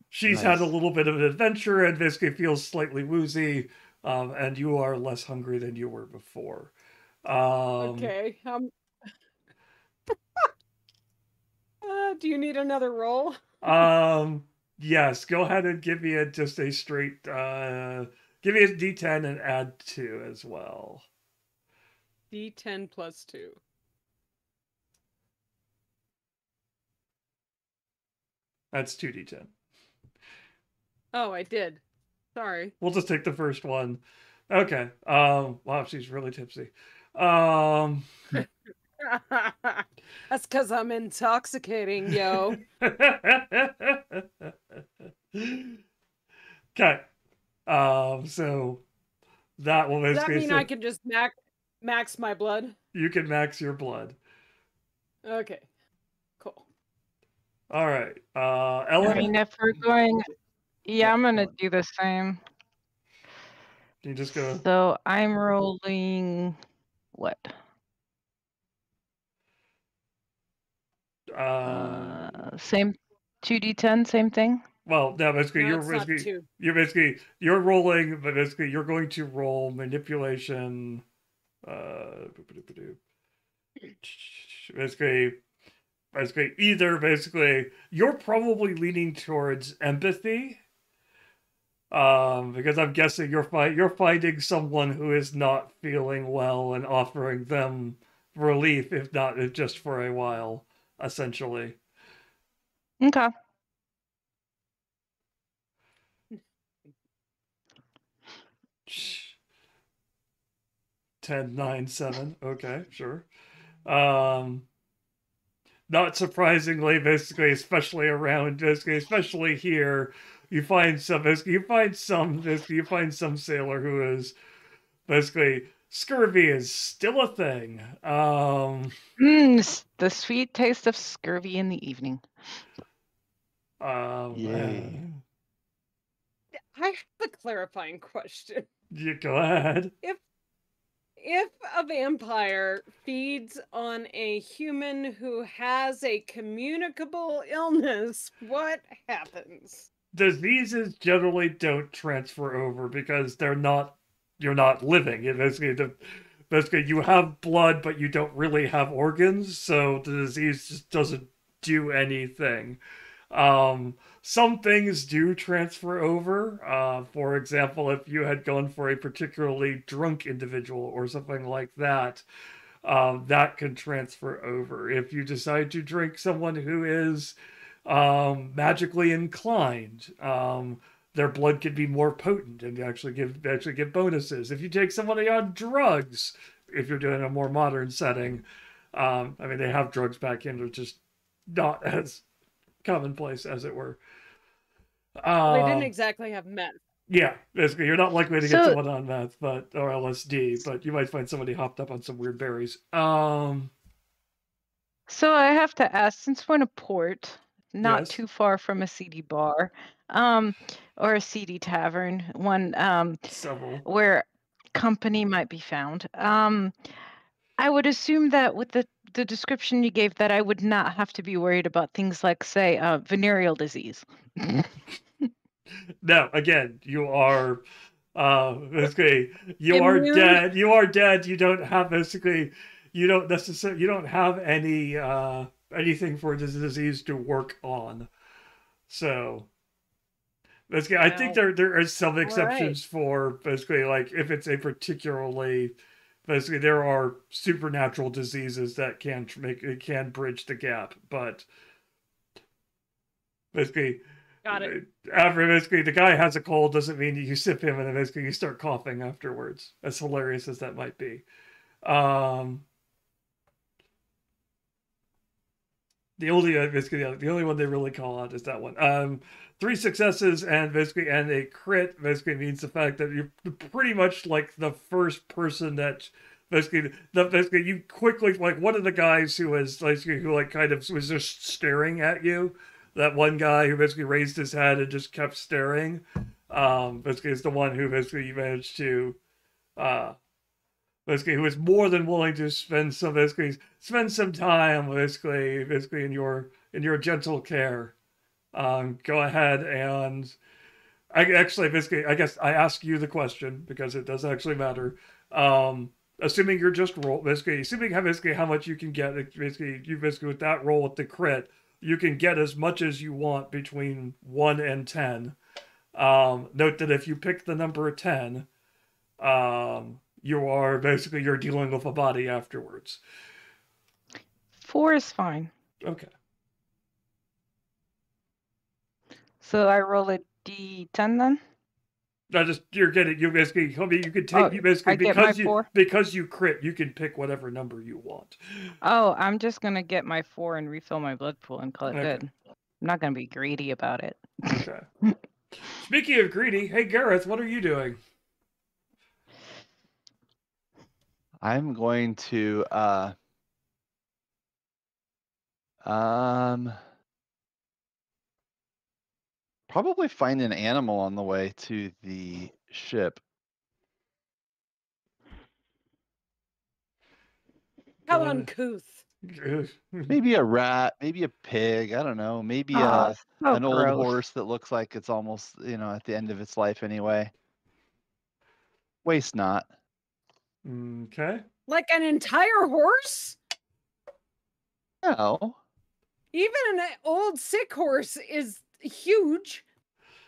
[SPEAKER 1] she's had a little bit of an adventure and basically feels slightly woozy, um, and you are less hungry than you were before. Um,
[SPEAKER 2] okay. Um. uh, do you need another roll?
[SPEAKER 1] um, yes, go ahead and give me a just a straight uh, give me a D10 and add two as well.
[SPEAKER 2] D10 plus two.
[SPEAKER 1] That's two D10.
[SPEAKER 2] Oh, I did. Sorry.
[SPEAKER 1] We'll just take the first one. Okay. Um, wow, she's really tipsy. Um,
[SPEAKER 2] That's because I'm intoxicating, yo.
[SPEAKER 1] okay. Um, so that will
[SPEAKER 2] Does that
[SPEAKER 1] basically
[SPEAKER 2] mean I can just max max my blood?
[SPEAKER 1] you can max your blood.
[SPEAKER 2] Okay. Cool.
[SPEAKER 1] All right. Uh, Ellen.
[SPEAKER 4] I
[SPEAKER 1] Ellen,
[SPEAKER 4] mean, if we're going, yeah, I'm gonna do the same.
[SPEAKER 1] you just go.
[SPEAKER 4] So I'm rolling what?
[SPEAKER 1] Uh,
[SPEAKER 4] Uh, same 2d10, same thing.
[SPEAKER 1] well, no, basically
[SPEAKER 2] No,
[SPEAKER 1] you're basically you're basically you're rolling, but basically you're going to roll manipulation. Uh, basically, basically either basically you're probably leaning towards empathy. Um, because I'm guessing you're fi- you're finding someone who is not feeling well and offering them relief, if not if just for a while, essentially.
[SPEAKER 4] Okay.
[SPEAKER 1] Ten, nine, seven. Okay, sure. Um, not surprisingly, basically, especially around, basically, especially here, you find some, you find some, you find some sailor who is basically scurvy is still a thing. Um,
[SPEAKER 4] Mm, the sweet taste of scurvy in the evening.
[SPEAKER 1] um,
[SPEAKER 3] Yay.
[SPEAKER 2] I have a clarifying question.
[SPEAKER 1] you go ahead.
[SPEAKER 2] If if a vampire feeds on a human who has a communicable illness, what happens?
[SPEAKER 1] diseases generally don't transfer over because they're not you're not living. It basically the basically you have blood but you don't really have organs so the disease just doesn't do anything. Um some things do transfer over. Uh for example if you had gone for a particularly drunk individual or something like that um that can transfer over. If you decide to drink someone who is um, magically inclined. Um, their blood could be more potent and actually give actually give bonuses. If you take somebody on drugs, if you're doing a more modern setting, um, I mean they have drugs back in, they're just not as commonplace as it were.
[SPEAKER 2] they didn't
[SPEAKER 1] Um,
[SPEAKER 2] exactly have meth.
[SPEAKER 1] yeah, basically, you're not likely to get
[SPEAKER 4] So-
[SPEAKER 1] someone on meth, but or LSD, but you might find somebody hopped up on some weird berries. Um,
[SPEAKER 4] So I have to ask, since we're in a port, not
[SPEAKER 1] Yes.
[SPEAKER 4] too far from a seedy bar, um, or a seedy tavern, one um,
[SPEAKER 1] several.
[SPEAKER 4] where company might be found. Um, I would assume that with the the description you gave, that I would not have to be worried about things like, say, uh, venereal disease.
[SPEAKER 1] No, again, you are uh basically you are dead. You are dead. You don't have basically you don't necessarily you don't have any uh anything for this disease to work on. So basically I think
[SPEAKER 2] Wow.
[SPEAKER 1] there are some
[SPEAKER 2] right.
[SPEAKER 1] exceptions for basically like if it's a particularly basically there are supernatural diseases that can make it can bridge the gap, but basically
[SPEAKER 2] Got it.
[SPEAKER 1] after basically the guy has a cold doesn't mean you sip him and then basically you start coughing afterwards. As hilarious as that might be. Um, the only uh, basically the, the only one they really call out is that one. Um, three successes and basically and a crit basically means the fact that you're pretty much like the first person that basically the basically you quickly like one of the guys who was like who like kind of was just staring at you that one guy who basically raised his head and just kept staring Um, basically, is the one who basically managed to, uh, basically, who is more than willing to spend some basically spend some time basically basically in your in your gentle care. Um, go ahead and I actually basically I guess I ask you the question because it does actually matter. Um, assuming you're just roll basically assuming how basically how much you can get basically you basically with that roll with the crit you can get as much as you want between one and ten. Um, note that if you pick the number ten, um, you are basically you're dealing with a body afterwards.
[SPEAKER 4] Four is fine.
[SPEAKER 1] Okay.
[SPEAKER 4] So I roll a d10 then.
[SPEAKER 1] I just you're getting you basically I you can take
[SPEAKER 4] Oh,
[SPEAKER 1] you basically
[SPEAKER 4] I get my
[SPEAKER 1] because you
[SPEAKER 4] four?
[SPEAKER 1] because you crit you can pick whatever number you want.
[SPEAKER 4] Oh, I'm just gonna get my four and refill my blood pool and call it
[SPEAKER 1] Okay.
[SPEAKER 4] good. I'm not gonna be greedy about it.
[SPEAKER 1] Okay. Speaking of greedy, hey Gareth, what are you doing?
[SPEAKER 3] I'm going to uh um probably find an animal on the way to the ship.
[SPEAKER 2] How
[SPEAKER 1] Uh,
[SPEAKER 2] uncouth.
[SPEAKER 3] Maybe a rat, maybe a pig, I don't know, maybe
[SPEAKER 4] Aw,
[SPEAKER 3] uh
[SPEAKER 4] so
[SPEAKER 3] an old horse that looks like it's almost, you know, at the end of its life anyway. Waste not.
[SPEAKER 1] okay.
[SPEAKER 2] Like an entire horse?
[SPEAKER 3] No.
[SPEAKER 2] Even an old sick horse is huge.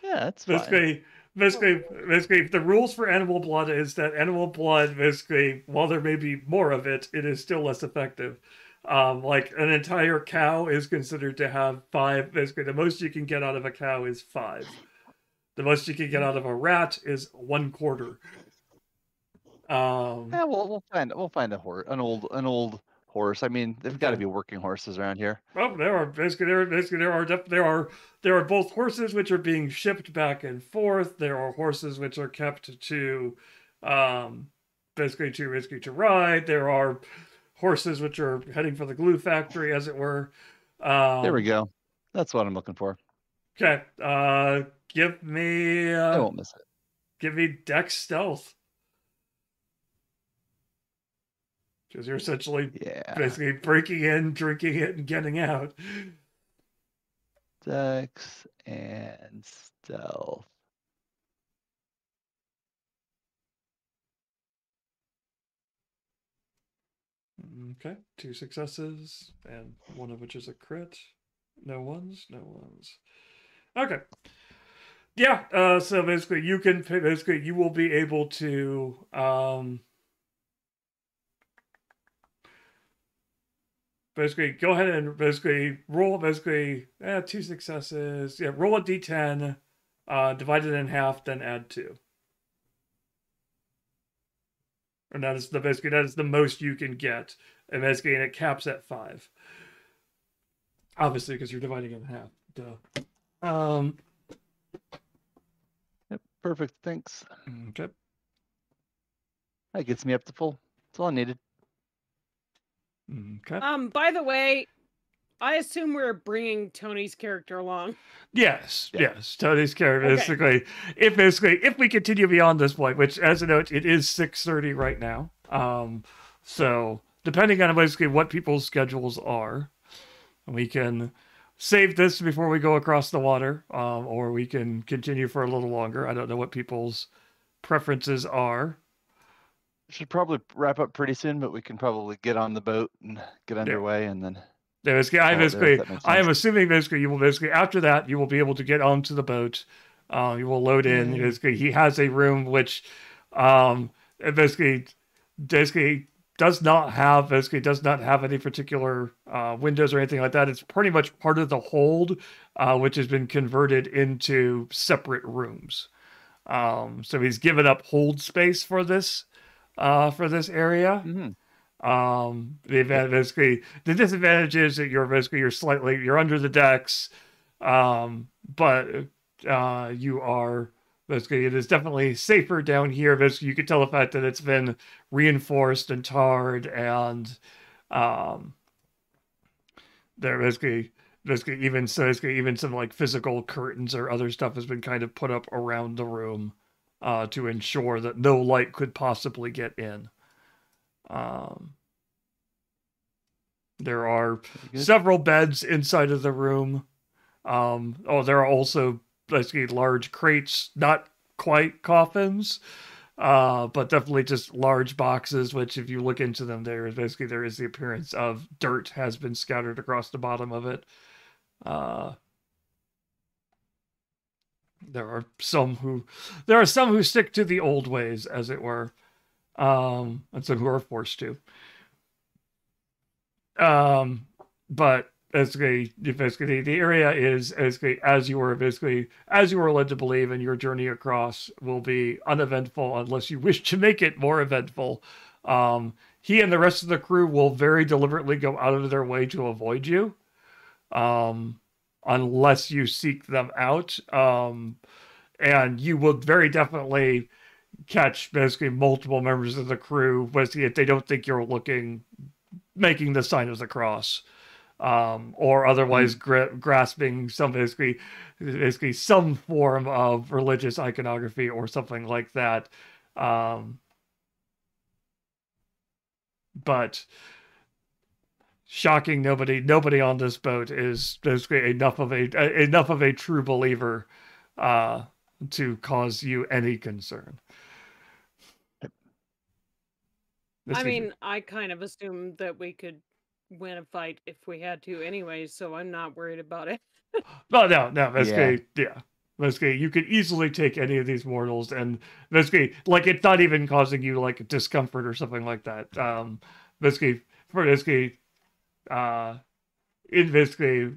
[SPEAKER 3] Yeah, that's fine.
[SPEAKER 1] Basically, basically, basically, the rules for animal blood is that animal blood, basically, while there may be more of it, it is still less effective. Um, like an entire cow is considered to have five. Basically, the most you can get out of a cow is five. The most you can get out of a rat is one quarter. Um,
[SPEAKER 3] Yeah, we'll we'll find we'll find a horse, an old an old horse. I mean, there's got to be working horses around here.
[SPEAKER 1] Well, there are basically there basically there are there are there are both horses which are being shipped back and forth. There are horses which are kept to, um, basically to basically to ride. There are horses which are heading for the glue factory, as it were. Um,
[SPEAKER 3] There we go. That's what I'm looking for.
[SPEAKER 1] Okay, uh, give me
[SPEAKER 3] I
[SPEAKER 1] uh,
[SPEAKER 3] won't miss it.
[SPEAKER 1] give me Dex Stealth. Because you're essentially
[SPEAKER 3] Yeah.
[SPEAKER 1] basically breaking in, drinking it, and getting out.
[SPEAKER 3] Dex and stealth.
[SPEAKER 1] Okay, two successes, and one of which is a crit. No ones, no ones. Okay. Yeah, uh, so basically you can basically you will be able to um basically go ahead and basically roll basically eh, two successes. Yeah, roll a d10, uh divide it in half, then add two. And that is the basically that is the most you can get. And basically and it caps at five. Obviously, because you're dividing it in half. Duh. Um
[SPEAKER 3] Yep, perfect. Thanks.
[SPEAKER 1] okay.
[SPEAKER 3] That gets me up to full. That's all I needed.
[SPEAKER 1] Okay.
[SPEAKER 2] Um, by the way, I assume we're bringing Tony's character along.
[SPEAKER 1] Yes,
[SPEAKER 3] Yeah.
[SPEAKER 1] yes. Tony's character
[SPEAKER 2] Okay.
[SPEAKER 1] basically if basically if we continue beyond this point, which as a note, it is six thirty right now. Um so depending on basically what people's schedules are, we can save this before we go across the water, um, or we can continue for a little longer. I don't know what people's preferences are.
[SPEAKER 3] Should probably wrap up pretty soon, but we can probably get on the boat and get underway and then
[SPEAKER 1] Yeah, basically, I
[SPEAKER 3] call it there,
[SPEAKER 1] basically,
[SPEAKER 3] if that makes
[SPEAKER 1] I am assuming basically you will basically after that you will be able to get onto the boat. Uh, you will load in.
[SPEAKER 3] Yay.
[SPEAKER 1] Basically, he has a room which, um, basically, basically does not have basically does not have any particular uh, windows or anything like that. It's pretty much part of the hold, uh, which has been converted into separate rooms. Um, so he's given up hold space for this, uh, for this area.
[SPEAKER 3] Mhm.
[SPEAKER 1] Um, the advantage basically the disadvantage is that you're basically you're slightly you're under the decks, um, but uh, you are basically it is definitely safer down here. Basically, you can tell the fact that it's been reinforced and tarred, and um, there basically basically even so basically even some like physical curtains or other stuff has been kind of put up around the room uh, to ensure that no light could possibly get in. Um, there are several beds inside of the room. Um, oh, there are also basically large crates, not quite coffins, uh, but definitely just large boxes. Which, if you look into them, there is basically there is the appearance of dirt has been scattered across the bottom of it. Uh, there are some who there are some who stick to the old ways, as it were, um, and some who are forced to. Um, but basically, basically the area is basically as you were basically as you were led to believe, and your journey across will be uneventful unless you wish to make it more eventful. Um, he and the rest of the crew will very deliberately go out of their way to avoid you, um, unless you seek them out. Um, and you will very definitely catch basically multiple members of the crew, basically if they don't think you're looking making the sign of the cross, um, or otherwise mm-hmm. grasping some basically, basically some form of religious iconography or something like that. Um, but shocking nobody nobody on this boat is basically enough of a enough of a true believer uh, to cause you any concern
[SPEAKER 2] I mean, I kind of assumed that we could win a fight if we had to anyway, so I'm not worried about it.
[SPEAKER 1] no, no, no. Basically, yeah. yeah. Basically, you could easily take any of these mortals, and basically, like it's not even causing you like discomfort or something like that. Um, basically, for basically, uh, in basically,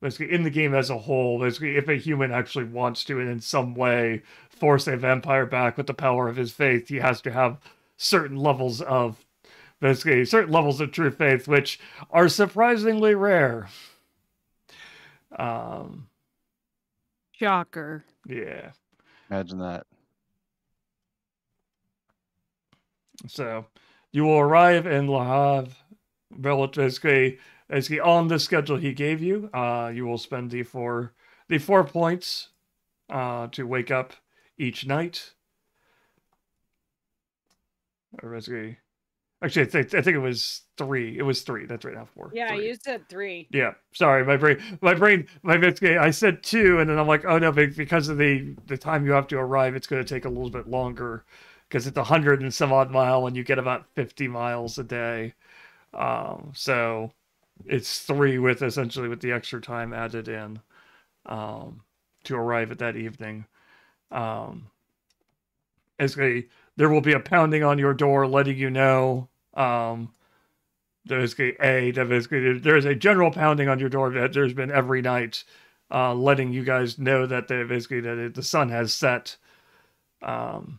[SPEAKER 1] basically in the game as a whole, basically, if a human actually wants to, and in some way force a vampire back with the power of his faith, he has to have certain levels of basically certain levels of true faith, which are surprisingly rare. Um,
[SPEAKER 2] Shocker.
[SPEAKER 1] Yeah.
[SPEAKER 3] Imagine that.
[SPEAKER 1] So you will arrive in Le Havre relatively basically on the schedule he gave you. Uh, you will spend the four the four points uh, to wake up each night or basically, actually, I think I think it was three. It was three. That's right now four.
[SPEAKER 2] Yeah,
[SPEAKER 1] three.
[SPEAKER 2] you said three.
[SPEAKER 1] Yeah, sorry, my brain, my brain, my basically, I said two, and then I'm like, oh no, because of the the time you have to arrive, it's going to take a little bit longer because it's a hundred and some odd mile, and you get about fifty miles a day. Um, so it's three with essentially with the extra time added in um, to arrive at that evening. Um, basically there will be a pounding on your door letting you know um, there's a there's a general pounding on your door that there's been every night uh, letting you guys know that the basically that the sun has set um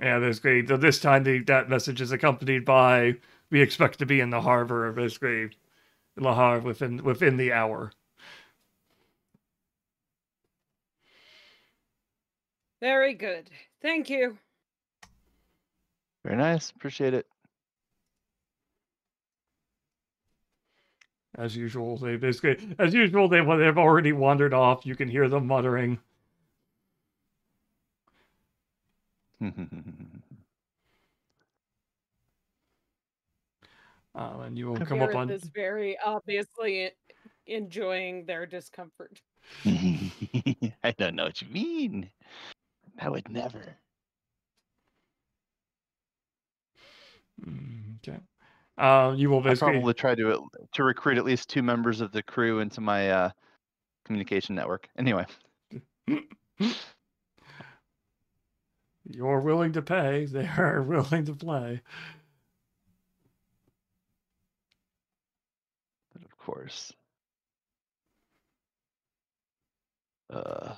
[SPEAKER 1] and basically this time the, that message is accompanied by we expect to be in the harbor basically Le Havre within within the hour
[SPEAKER 2] very good Thank you.
[SPEAKER 3] Very nice. Appreciate it.
[SPEAKER 1] As usual, they basically, as usual, they they've already wandered off. You can hear them muttering. um, and you will come up on.
[SPEAKER 2] is very obviously enjoying their discomfort.
[SPEAKER 3] I don't know what you mean. I would never.
[SPEAKER 1] Mm, okay. Uh, you will basically
[SPEAKER 3] I probably try to to recruit at least two members of the crew into my uh, communication network. Anyway.
[SPEAKER 1] You're willing to pay. They are willing to play.
[SPEAKER 3] But of course. Uh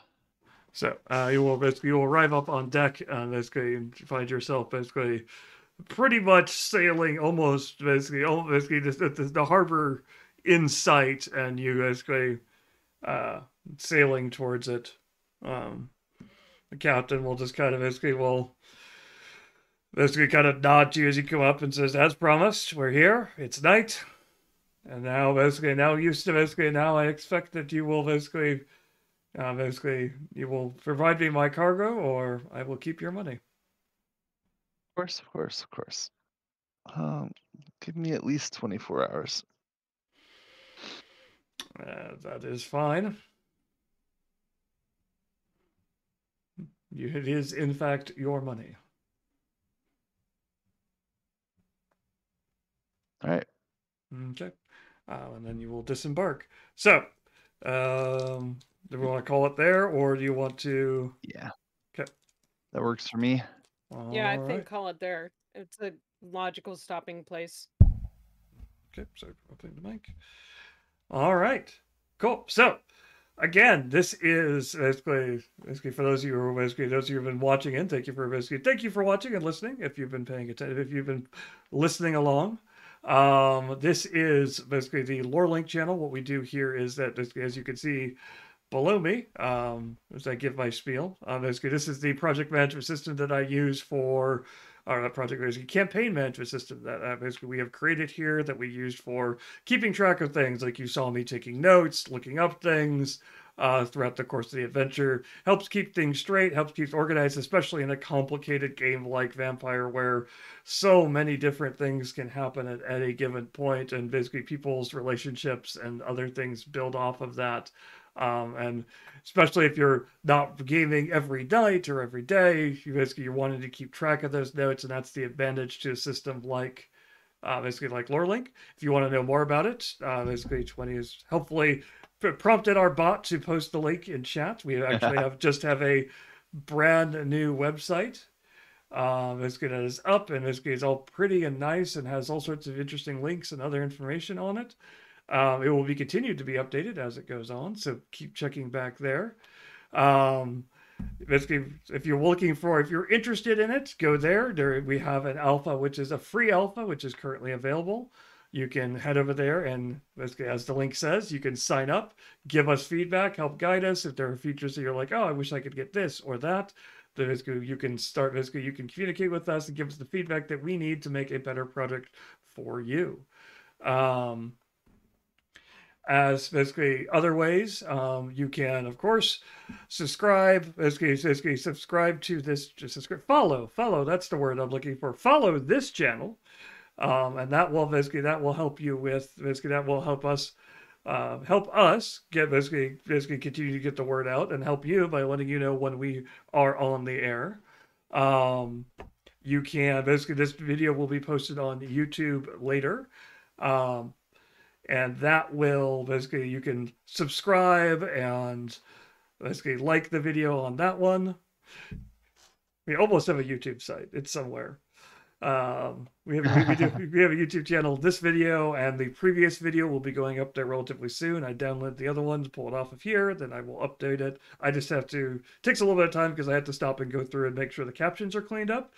[SPEAKER 1] so uh, you will basically you will arrive up on deck and basically find yourself basically pretty much sailing almost basically almost basically just the, the harbor in sight and you basically uh, sailing towards it. Um, the captain will just kind of basically will basically kind of nod to you as you come up and says, "As promised, we're here. It's night. And now, basically, now used to basically, now I expect that you will basically, uh, basically, you will provide me my cargo, or I will keep your money.
[SPEAKER 3] Of course, of course, of course. Um, give me at least 24 hours.
[SPEAKER 1] Uh, that is fine. It is, in fact, your money.
[SPEAKER 3] All right.
[SPEAKER 1] Okay. Uh, and then you will disembark. So, um, do we want to call it there, or do you want to?
[SPEAKER 3] Yeah.
[SPEAKER 1] Okay.
[SPEAKER 3] That works for me.
[SPEAKER 2] Yeah, I
[SPEAKER 1] All
[SPEAKER 2] think call it there. It's a logical stopping place.
[SPEAKER 1] Okay, so opening the mic. All right, cool. So, again, this is basically basically for those of you who are basically those of you who've been watching in. Thank you for basically thank you for watching and listening. If you've been paying attention, if you've been listening along, um, this is basically the Lore Link channel. What we do here is that as you can see below me, um, as I give my spiel, uh, basically this is the project management system that I use for our project basically campaign management system that uh, basically we have created here that we used for keeping track of things. Like you saw me taking notes looking up things uh, throughout the course of the adventure. Helps keep things straight helps keep organized especially in a complicated game like vampire where so many different things can happen at any given point and basically people's relationships and other things build off of that um, and especially if you're not gaming every night or every day, you basically you're wanting to keep track of those notes, and that's the advantage to a system like uh, basically like LoreLink. If you want to know more about it, uh, basically 20 is helpfully pr- prompted our bot to post the link in chat. We actually have just have a brand new website. Um, basically that is up and basically it's all pretty and nice and has all sorts of interesting links and other information on it. Um, it will be continued to be updated as it goes on, so keep checking back there. Um, basically, if you're looking for, if you're interested in it, go there. There we have an alpha, which is a free alpha, which is currently available. You can head over there and basically, as the link says, you can sign up, give us feedback, help guide us. If there are features that you're like, oh, I wish I could get this or that, then basically you can start. Basically, you can communicate with us and give us the feedback that we need to make a better product for you. Um, as basically other ways. Um, you can, of course, subscribe. Basically, basically subscribe to this. Just subscribe, follow, follow. That's the word I'm looking for. Follow this channel, um, and that will basically that will help you with basically that will help us. Uh, help us get basically basically continue to get the word out and help you by letting you know when we are on the air. Um, you can basically this video will be posted on YouTube later. Um, and that will basically you can subscribe and basically like the video on that one. We almost have a YouTube site; it's somewhere. Um, we have we, we, do, we have a YouTube channel. This video and the previous video will be going up there relatively soon. I download the other ones, pull it off of here, then I will update it. I just have to takes a little bit of time because I have to stop and go through and make sure the captions are cleaned up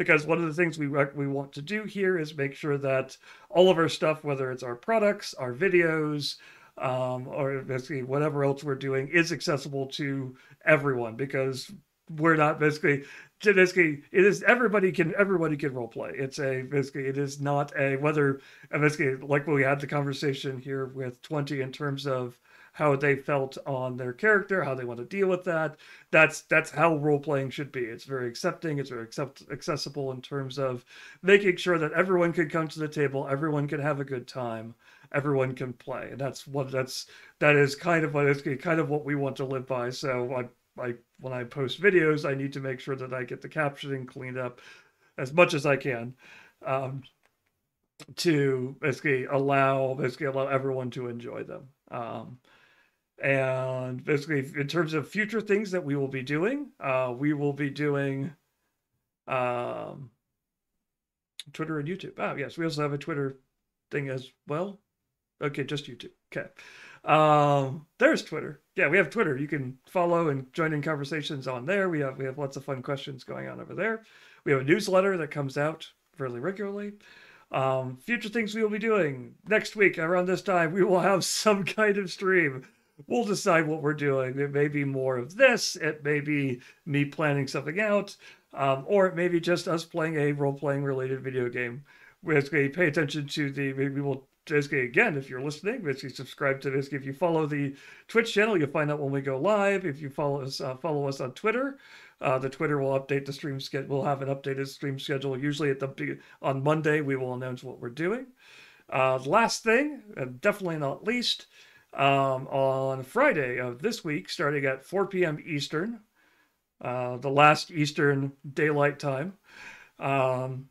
[SPEAKER 1] because one of the things we we want to do here is make sure that all of our stuff, whether it's our products, our videos, um, or basically whatever else we're doing, is accessible to everyone because we're not basically basically it is everybody can everybody can role play. It's a basically it is not a whether basically like we had the conversation here with twenty in terms of how they felt on their character, how they want to deal with that. That's that's how role playing should be. It's very accepting. It's very accept, accessible in terms of making sure that everyone can come to the table, everyone can have a good time, everyone can play, and that's what that's that is kind of what is kind of what we want to live by. So I I when I post videos, I need to make sure that I get the captioning cleaned up as much as I can. Um, to basically allow basically allow everyone to enjoy them. Um, and basically, in terms of future things that we will be doing, uh, we will be doing um, Twitter and YouTube. Oh, yes, we also have a Twitter thing as well. Okay, just YouTube. Okay. Um, there's Twitter. Yeah, we have Twitter. You can follow and join in conversations on there. We have we have lots of fun questions going on over there. We have a newsletter that comes out fairly regularly. Um, future things we will be doing next week around this time, we will have some kind of stream. We'll decide what we're doing. It may be more of this. It may be me planning something out, um, or it may be just us playing a role-playing related video game. Basically, pay attention to the. We will basically, again, if you're listening, basically subscribe to this. If you follow the Twitch channel, you'll find out when we go live. If you follow us, uh, follow us on Twitter. Uh, the Twitter will update the stream schedule. We'll have an updated stream schedule. Usually at the on Monday, we will announce what we're doing. Uh, last thing, and definitely not least, um, on Friday of this week, starting at 4 p.m. Eastern, uh, the last Eastern daylight time. Um,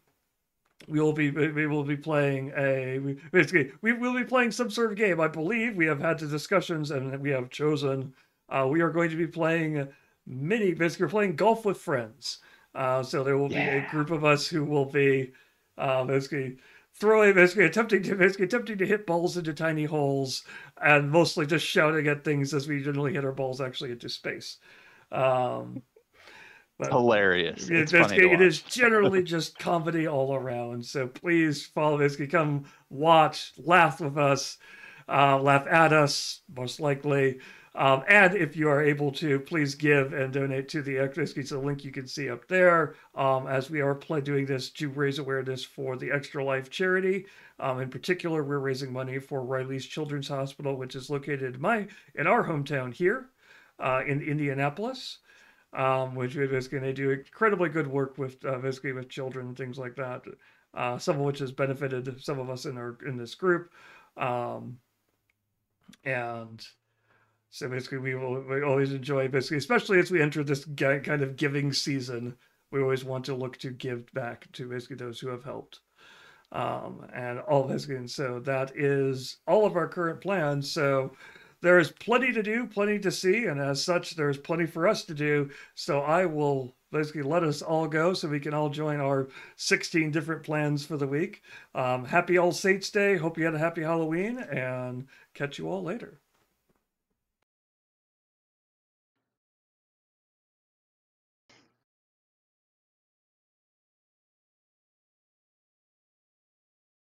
[SPEAKER 1] we will be we will be playing a basically we will be playing some sort of game. I believe we have had the discussions and we have chosen. Uh, we are going to be playing mini. Basically, we're playing golf with friends. Uh, so there will yeah. be a group of us who will be uh, basically throwing, basically attempting to basically attempting to hit balls into tiny holes, and mostly just shouting at things as we generally hit our balls actually into space. Um,
[SPEAKER 3] but hilarious.
[SPEAKER 1] It's, it's it is generally just comedy all around. So please follow this. Come watch, laugh with us, uh, laugh at us, most likely. Um, and if you are able to, please give and donate to the Extra It's a link you can see up there. Um, as we are doing this to raise awareness for the Extra Life charity. Um, in particular, we're raising money for Riley's Children's Hospital, which is located in my in our hometown here uh, in Indianapolis um, which is going to do incredibly good work with uh, basically with children and things like that. Uh, some of which has benefited some of us in our in this group, um, and so basically we will we always enjoy basically, especially as we enter this kind of giving season. We always want to look to give back to basically those who have helped. Um, and all this, and so that is all of our current plans. So there is plenty to do, plenty to see, and as such, there's plenty for us to do. So I will basically let us all go so we can all join our 16 different plans for the week. Um, happy All Saints Day. Hope you had a happy Halloween, and catch you all later.